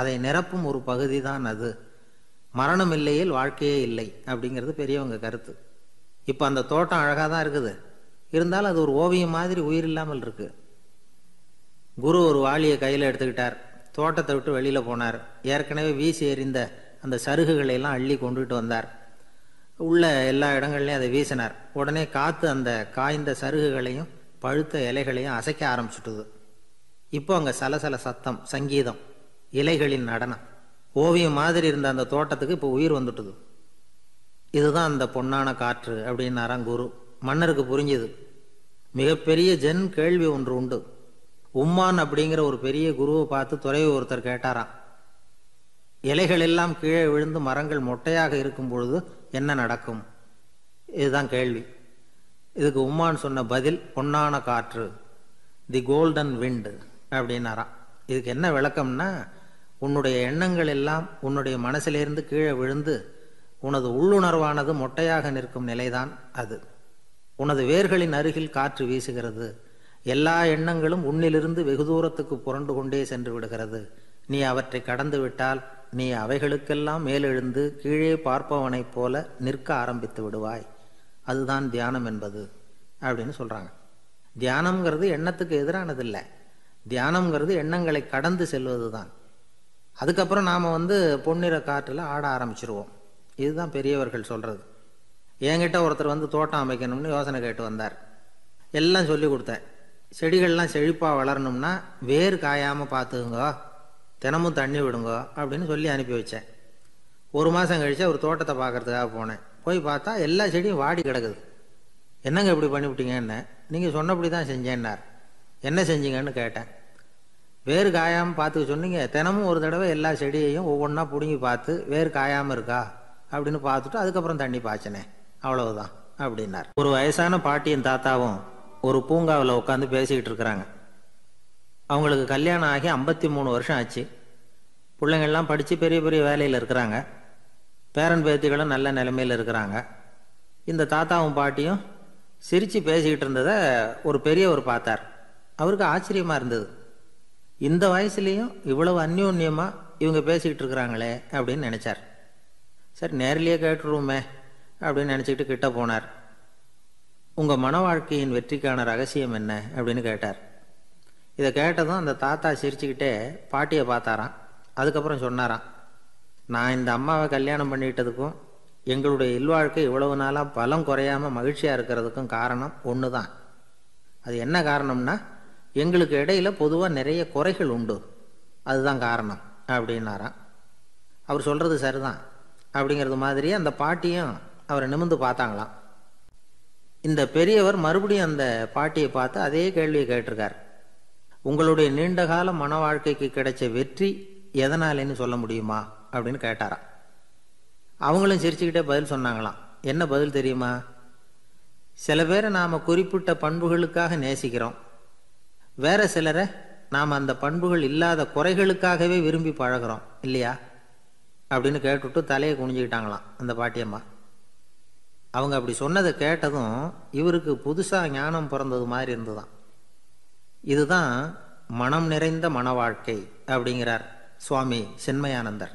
Speaker 1: அதை நிரப்பும் ஒரு பகுதி தான் அது. மரணம் இல்லையில் வாழ்க்கையே இல்லை அப்படிங்கிறது பெரியவங்க கருத்து. இப்போ அந்த தோட்டம் அழகாக தான் இருக்குது. இருந்தாலும் அது ஒரு ஓவியம் மாதிரி உயிர் இல்லாமல் இருக்கு. குரு ஒரு வாளியை கையில் எடுத்துக்கிட்டார். தோட்டத்தை விட்டு வெளியில் போனார். ஏற்கனவே வீசி எறிந்த அந்த சருகுகளை எல்லாம் அள்ளி கொண்டுகிட்டு வந்தார். உள்ள எல்லா இடங்கள்லையும் அதை வீசினார். உடனே காற்று அந்த காய்ந்த சருகுகளையும் பழுத்த இலைகளையும் அசைக்க ஆரம்பிச்சுட்டுது. இப்போ அங்கே சலசல சத்தம் சங்கீதம். இலைகளின் நடனம். ஓவியம் மாதிரி இருந்த அந்த தோட்டத்துக்கு இப்போ உயிர் வந்துட்டுது. இதுதான் அந்த பொன்னான காற்று அப்படின்னாராம் குரு. மன்னருக்கு புரிஞ்சுது. மிகப்பெரிய ஜென் கேள்வி ஒன்று உண்டு. உம்மான் அப்படிங்கிற ஒரு பெரிய குருவை பார்த்து துறைவு ஒருத்தர் கேட்டாராம். இலைகள் எல்லாம் கீழே விழுந்து மரங்கள் மொட்டையாக இருக்கும் பொழுது என்ன நடக்கும்? இதுதான் கேள்வி. இதுக்கு உம்மான் சொன்ன பதில் பொன்னான காற்று தி கோல்டன் விண்டு அப்படின்னாராம். இதுக்கு என்ன விளக்கம்னா உன்னுடைய எண்ணங்கள் எல்லாம் உன்னுடைய மனசிலிருந்து கீழே விழுந்து உனது உள்ளுணர்வானது மொட்டையாக நிற்கும் நிலைதான் அது. உனது வேர்களின் அருகில் காற்று வீசுகிறது. எல்லா எண்ணங்களும் உன்னிலிருந்து வெகு தூரத்துக்கு புரண்டு கொண்டே சென்று விடுகிறது. நீ அவற்றை கடந்து விட்டால் நீ அவைகளுக்கெல்லாம் மேலெழுந்து கீழே பார்ப்பவனைப் போல நிற்க ஆரம்பித்து விடுவாய். அதுதான் தியானம் என்பது அப்படின்னு சொல்கிறாங்க தியானம்ங்கிறது எண்ணத்துக்கு எதிரானதில்லை. தியானம்ங்கிறது எண்ணங்களை கடந்து செல்வது தான் அதுக்கப்புறம் நாம் வந்து பொன்னிற காற்றில் ஆட ஆரம்பிச்சிருவோம். இதுதான் பெரியவர்கள் சொல்கிறது என்கிட்ட ஒருத்தர் வந்து தோட்டம் அமைக்கணும்னு யோசனை கேட்டு வந்தார். எல்லாம் சொல்லி கொடுத்தேன். செடிகள்லாம் செழிப்பாக வளரணும்னா வேர் காயாமல் பார்த்துக்குங்க தினமும் தண்ணி விடுங்க அப்படின்னு சொல்லி அனுப்பி வச்சேன். ஒரு மாதம் கழித்து ஒரு தோட்டத்தை பார்க்கறதுக்காக போனேன். போய் பார்த்தா எல்லா செடியும் வாடி கிடக்குது. என்னங்க இப்படி பண்ணிவிட்டீங்கன்னு நீங்கள் சொன்னபடி தான் செஞ்சேன்னார். என்ன செஞ்சீங்கன்னு கேட்டேன். வேறு காயாமல் பார்த்துக்க சொன்னீங்க. தினமும் ஒரு தடவை எல்லா செடியையும் ஒவ்வொன்றா பிடுங்கி பார்த்து வேறு காயாமல் இருக்கா? அப்படின்னு பார்த்துட்டு அதுக்கப்புறம் தண்ணி பாய்ச்சினேன் அவ்வளவுதான் அப்படின்னார். ஒரு வயசான பாட்டியின் தாத்தாவும் ஒரு பூங்காவில் உட்காந்து பேசிக்கிட்டு இருக்கிறாங்க. அவங்களுக்கு கல்யாணம் ஆகி ஐம்பத்தி மூணு வருஷம் ஆச்சு. பிள்ளைங்கள்லாம் படித்து பெரிய பெரிய வேலையில் இருக்கிறாங்க. பேரன் பேத்திகளும் நல்ல நிலைமையில் இருக்கிறாங்க. இந்த தாத்தாவும் பாட்டியும் சிரித்து பேசிக்கிட்டு இருந்ததை ஒரு பெரியவர் பார்த்தார். அவருக்கு ஆச்சரியமாக இருந்தது. இந்த வயசுலேயும் இவ்வளவு அந்யோன்யமாக இவங்க பேசிக்கிட்டு இருக்கிறாங்களே அப்படின்னு நினச்சார். சரி நேரிலேயே கேட்டுருவோமே அப்படின்னு நினச்சிக்கிட்டு கிட்ட போனார். உங்கள் மன வாழ்க்கையின் வெற்றிக்கான ரகசியம் என்ன அப்படின்னு கேட்டார். இதை கேட்டதும் அந்த தாத்தா சிரிச்சுக்கிட்டே பாட்டியை பார்த்தாராம். அதுக்கப்புறம் சொன்னாராம் நான் இந்த அம்மாவை கல்யாணம் பண்ணிக்கிட்டதுக்கும் எங்களுடைய இல்வாழ்க்கை இவ்வளவு நாளாக பலம் குறையாமல் மகிழ்ச்சியாக இருக்கிறதுக்கும் காரணம் ஒன்று தான் அது என்ன காரணம்னா எங்களுக்கு இடையில பொதுவாக நிறைய குறைகள் உண்டு. அதுதான் காரணம் அப்படின்னாராம் அவர் சொல்கிறது சரிதான். அப்படிங்கிறது மாதிரி அந்த பாட்டியும் அவரை நிமிந்து பார்த்தாங்களாம். இந்த பெரியவர் மறுபடியும் அந்த பாட்டியை பார்த்து அதே கேள்வியை கேட்டிருக்கார். உங்களுடைய நீண்டகால மன வாழ்க்கைக்கு கிடைச்ச வெற்றி எதனாலேன்னு சொல்ல முடியுமா? அப்படின்னு கேட்டாராம். அவங்களும் சிரிச்சுக்கிட்டே பதில் சொன்னாங்களாம். என்ன பதில் தெரியுமா? சில பேரை நாம் குறிப்பிட்ட பண்புகளுக்காக நேசிக்கிறோம். வேற சிலரை நாம் அந்த பண்புகள் இல்லாத குறைகளுக்காகவே விரும்பி பழகிறோம் இல்லையா? அப்படின்னு கேட்டுவிட்டு தலையை குனிஞ்சுக்கிட்டாங்களாம் அந்த பாட்டியம்மா. அவங்க அப்படி சொன்னதை கேட்டதும் இவருக்கு புதுசாக ஞானம் பிறந்தது மாதிரி இருந்துதான் இதுதான் மனம் நிறைந்த மன வாழ்க்கை அப்படிங்கிறார் சுவாமி சின்மயானந்தர்.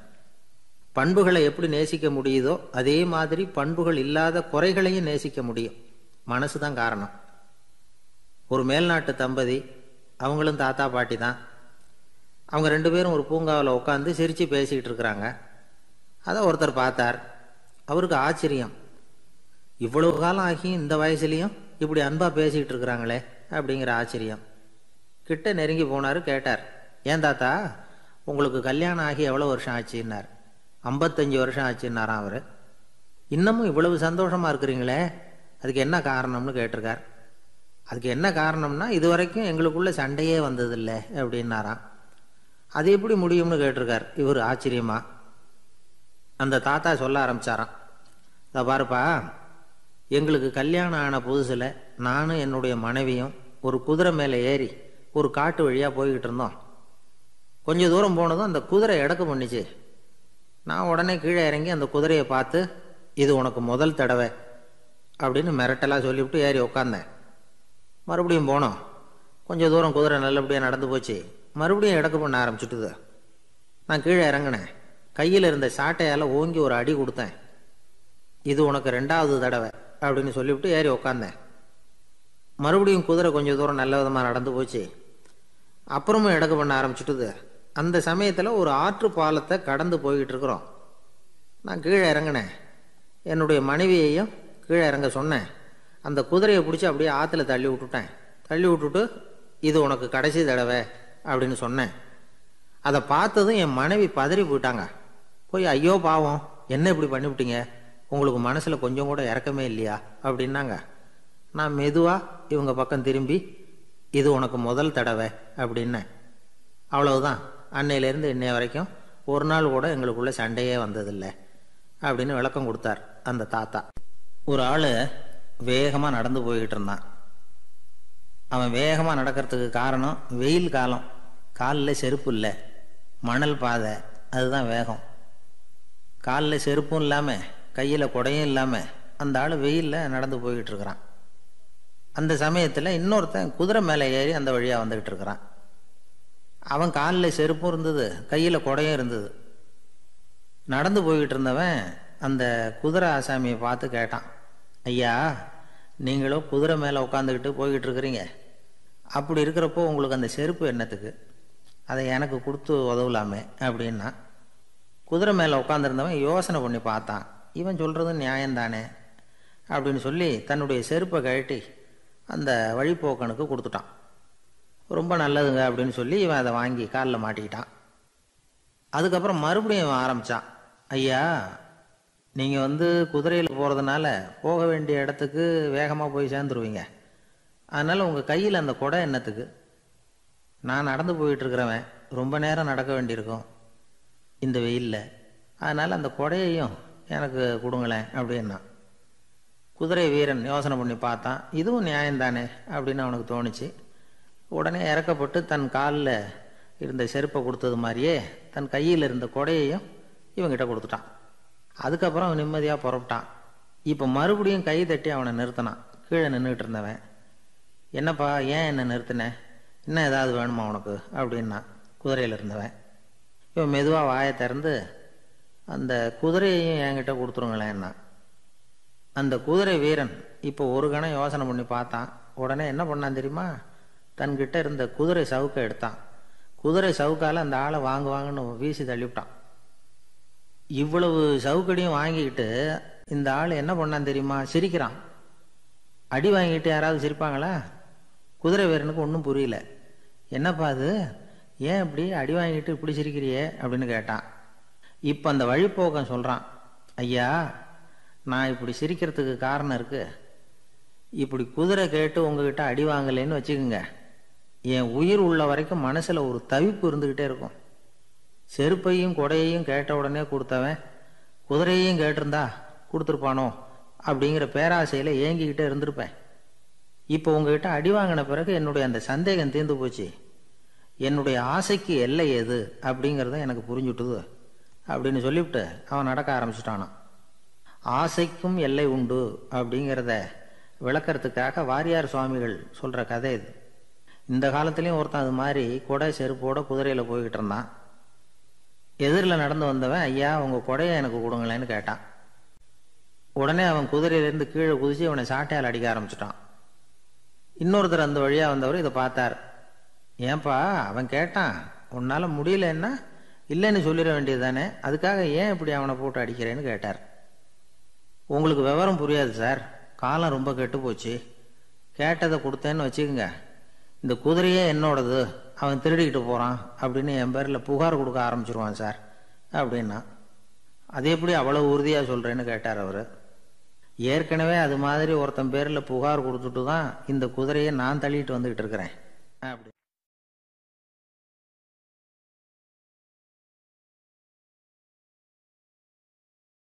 Speaker 1: பண்புகளை எப்படி நேசிக்க முடியுதோ அதே மாதிரி பண்புகள் இல்லாத குறைகளையும் நேசிக்க முடியும். மனசு தான் காரணம். ஒரு மேல்நாட்டு தம்பதி அவங்களும் தாத்தா பாட்டி தான். அவங்க ரெண்டு பேரும் ஒரு பூங்காவில் உட்காந்து சிரித்து பேசிக்கிட்டு இருக்கிறாங்க. அதை ஒருத்தர் பார்த்தார். அவருக்கு ஆச்சரியம். இவ்வளவு காலம் ஆகி இந்த வயசுலேயும் இப்படி அன்பாக பேசிக்கிட்டு இருக்கிறாங்களே அப்படிங்கிற ஆச்சரியம். கிட்ட நெருங்கி போனார் கேட்டார் ஏன் தாத்தா உங்களுக்கு கல்யாணம் ஆகி எவ்வளோ வருஷம் ஆச்சுன்னார்? ஐம்பத்தஞ்சு வருஷம் ஆச்சுன்னாராம் அவர். இன்னமும் இவ்வளவு சந்தோஷமாக இருக்கிறீங்களே அதுக்கு என்ன காரணம்னு கேட்டிருக்கார். அதுக்கு என்ன காரணம்னா இது வரைக்கும் எங்களுக்குள்ள சண்டையே வந்ததில்லை அப்படின்னாராம். அது எப்படி முடியும்னு கேட்டிருக்கார் இவர் ஆச்சரியமா. அந்த தாத்தா சொல்ல ஆரம்பிச்சாராம். இதை பாருப்பா எங்களுக்கு கல்யாணம் ஆன புதுசில் நானும் என்னுடைய மனைவியும் ஒரு குதிரை மேலே ஏறி ஒரு காட்டு வழியாக போய்கிட்டு இருந்தோம். கொஞ்சம் தூரம் போனதும் அந்த குதிரை இடக்கு பண்ணிச்சு. நான் உடனே கீழே இறங்கி அந்த குதிரையை பார்த்து இது உனக்கு முதல் தடவை அப்படின்னு மிரட்டலாக சொல்லிவிட்டு ஏறி உக்காந்தேன். மறுபடியும் போனோம். கொஞ்சம் தூரம் குதிரை நல்லபடியாக நடந்து போச்சு. மறுபடியும் இடக்கு பண்ண ஆரம்பிச்சுட்டுது. நான் கீழே இறங்கினேன். கையில் இருந்த சாட்டையால் ஓங்கி ஒரு அடி கொடுத்தேன். இது உனக்கு ரெண்டாவது தடவை அப்படின்னு சொல்லிவிட்டு ஏறி உக்காந்தேன். மறுபடியும் குதிரை கொஞ்சம் தூரம் நல்ல விதமாக நடந்து போச்சு. அப்புறமும் இடக்கு பண்ண ஆரம்பிச்சுட்டுது. அந்த சமயத்தில் ஒரு ஆற்று பாலத்தை கடந்து போய்கிட்டு இருக்கிறோம். நான் கீழே இறங்கினேன். என்னுடைய மனைவியையும் கீழே இறங்க சொன்னேன். அந்த குதிரையை பிடிச்சி அப்படியே ஆற்றுல தள்ளி விட்டுட்டேன். தள்ளி விட்டுட்டு இது உனக்கு கடைசி தடவை அப்படின்னு சொன்னேன். அதை பார்த்ததும் என் மனைவி பதறி போயிட்டாங்க. போய் ஐயோ பாவம் என்ன இப்படி பண்ணிவிட்டீங்க உங்களுக்கு மனசில் கொஞ்சம் கூட இறக்கமே இல்லையா? அப்படின்னாங்க. நான் மெதுவாக இவங்க பக்கம் திரும்பி இது உனக்கு முதல் தடவை அப்படின்னேன் அவ்வளவுதான். அன்னையிலேருந்து இன்னைய வரைக்கும் ஒரு நாள் கூட எங்களுக்குள்ள சண்டையே வந்ததில்லை அப்படின்னு விளக்கம் கொடுத்தார் அந்த தாத்தா. ஒரு ஆள் வேகமாக நடந்து போய்கிட்டு இருந்தான். அவன் வேகமாக நடக்கிறதுக்கு காரணம் வெயில் காலம். காலில் செருப்பு இல்லை. மணல் பாதை. அதுதான் வேகம். காலில் செருப்பும் இல்லாமல் கையில் குடையும் இல்லாமல் அந்த ஆள் வெயிலில் நடந்து போய்கிட்டு இருக்கிறான். அந்த சமயத்தில் இன்னொருத்தன் குதிரை மேலே ஏறி அந்த வழியாக வந்துக்கிட்டு இருக்கிறான். அவன் காலில் செருப்பும் இருந்தது கையில் குடையும் இருந்தது. நடந்து போய்கிட்டு இருந்தவன் அந்த குதிரை ஆசாமியை பார்த்து கேட்டான். ஐயா நீங்களும் குதிரை மேலே உட்காந்துக்கிட்டு போய்கிட்டு இருக்கிறீங்க அப்படி இருக்கிறப்போ உங்களுக்கு அந்த செருப்பு என்னத்துக்கு? அதை எனக்கு கொடுத்து உதவலாமே அப்படின்னா. குதிரை மேலே உட்காந்துருந்தவன் யோசனை பண்ணி பார்த்தான். இவன் சொல்கிறது நியாயம்தானே? அப்படின்னு சொல்லி தன்னுடைய செருப்பை கழட்டி அந்த வழிபோக்கனுக்கு கொடுத்துட்டான். ரொம்ப நல்லதுங்க அப்படின்னு சொல்லி இவன் அதை வாங்கி காலில் மாட்டிக்கிட்டான். அதுக்கப்புறம் மறுபடியும் இவன் ஆரம்பித்தான் ஐயா நீங்கள் வந்து குதிரையில் போகிறதுனால போக வேண்டிய இடத்துக்கு வேகமாக போய் சேர்ந்துருவீங்க. அதனால் உங்கள் கையில் அந்த குடை என்னத்துக்கு? நான் நடந்து போயிட்டுருக்கிறவன் ரொம்ப நேரம் நடக்க வேண்டியிருக்கும். இந்த வெயிலில். அதனால் அந்த குடையையும் எனக்கு கொடுங்களேன் அப்படின்னா. குதிரை வீரன் யோசனை பண்ணி பார்த்தான். இதுவும் நியாயம்தானே அப்படின்னு அவனுக்கு தோணுச்சு. உடனே இறக்கப்பட்டு தன் காலில் இருந்த செருப்பை கொடுத்தது மாதிரியே தன் கையில் இருந்த கொடையையும் இவங்கிட்ட கொடுத்துட்டான். அதுக்கப்புறம் அவன் நிம்மதியாக புறப்பட்டான். இப்போ மறுபடியும் கை தட்டி அவனை நிறுத்தினான். கீழே நின்றுட்டு இருந்தவன் என்னப்பா ஏன் என்னை நிறுத்தின? இன்னும் ஏதாவது வேணுமா உனக்கு? அப்படின்னா குதிரையில் இருந்தவன். இவன் மெதுவாக வாயை திறந்து அந்த குதிரையையும் என்கிட்ட கொடுத்துருங்களேன்னா அந்த குதிரை வீரன் இப்போ ஒரு கணம் யோசனை பண்ணி பார்த்தான். உடனே என்ன பண்ணான் தெரியுமா? தன்கிட்ட இருந்த குதிரை சவுக்கை எடுத்தான். குதிரை சவுக்கால் அந்த ஆளை வாங்குவாங்கன்னு வீசி தள்ளிவிட்டான். இவ்வளவு சவுக்கடியும் வாங்கிக்கிட்டு இந்த ஆள் என்ன பண்ணான் தெரியுமா? சிரிக்கிறான். அடி வாங்கிட்டு யாராவது சிரிப்பாங்களா? குதிரை வீரனுக்கு ஒன்றும் புரியல. என்னப்பா அது? ஏன் இப்படி அடி வாங்கிட்டு இப்படி சிரிக்கிறியே? அப்படின்னு கேட்டான். இப்போ அந்த வழிப்போக்கம் சொல்கிறான் ஐயா நான் இப்படி சிரிக்கிறதுக்கு காரணம் இருக்கு. இப்படி குதிரை கேட்டு உங்ககிட்ட அடி வாங்கலைன்னு வச்சுக்கோங்க. என் உயிர் உள்ள வரைக்கும் மனசில் ஒரு தவிப்பு இருந்துக்கிட்டே இருக்கும். செருப்பையும் கொடையையும் கேட்ட உடனே கொடுத்தவன் குதிரையையும் கேட்டிருந்தா கொடுத்துருப்பானோ? அப்படிங்கிற பேராசையில் ஏங்கிக்கிட்டே இருந்திருப்பேன். இப்போ உங்ககிட்ட அடி வாங்கின பிறகு என்னுடைய அந்த சந்தேகம் தீர்ந்து போச்சு. என்னுடைய ஆசைக்கு எல்லை எது அப்படிங்கிறத எனக்கு புரிஞ்சுட்டுது அப்படின்னு சொல்லிவிட்டு அவன் நடக்க ஆரம்பிச்சிட்டானான். ஆசைக்கும் எல்லை உண்டு அப்படிங்கிறத விளக்கறதுக்காக வாரியார் சுவாமிகள் சொல்கிற கதை இது. இந்த காலத்துலேயும் ஒருத்தன் அது மாதிரி கொடை செருப்போட குதிரையில் போய்கிட்டு இருந்தான். எதிரில் நடந்து வந்தவன் ஐயா உங்கள் கொடையை எனக்கு கொடுங்களேன்னு கேட்டான். உடனே அவன் குதிரையிலேருந்து கீழே குதிச்சு அவனை சாட்டையால் அடிக்க ஆரம்பிச்சிட்டான். இன்னொருத்தர் அந்த வழியாக வந்தவர் இதை பார்த்தார். ஏன்பா அவன் கேட்டான் உன்னால் முடியலன்னா இல்லைன்னு சொல்லிட வேண்டியது தானே அதுக்காக ஏன் இப்படி அவனை போட்டு அடிக்கிறேன்னு கேட்டார். உங்களுக்கு விவரம் புரியாது சார். காலம் ரொம்ப கெட்டு போச்சு. கேட்டதை கொடுத்தேன்னு வச்சுக்கோங்க. இந்த குதிரையே என்னோடது. அவன் திருடிக்கிட்டு போகிறான் அப்படின்னு என் பேரில் புகார் கொடுக்க ஆரம்பிச்சிருவான் சார் அப்படின்னா. அது எப்படி அவ்வளோ உறுதியாக சொல்கிறேன்னு கேட்டார் அவர். ஏற்கனவே அது மாதிரி ஒருத்தன் பேரில் புகார் கொடுத்துட்டு தான் இந்த குதிரையை நான் தள்ளிட்டு வந்துக்கிட்டு இருக்கிறேன். அப்படி.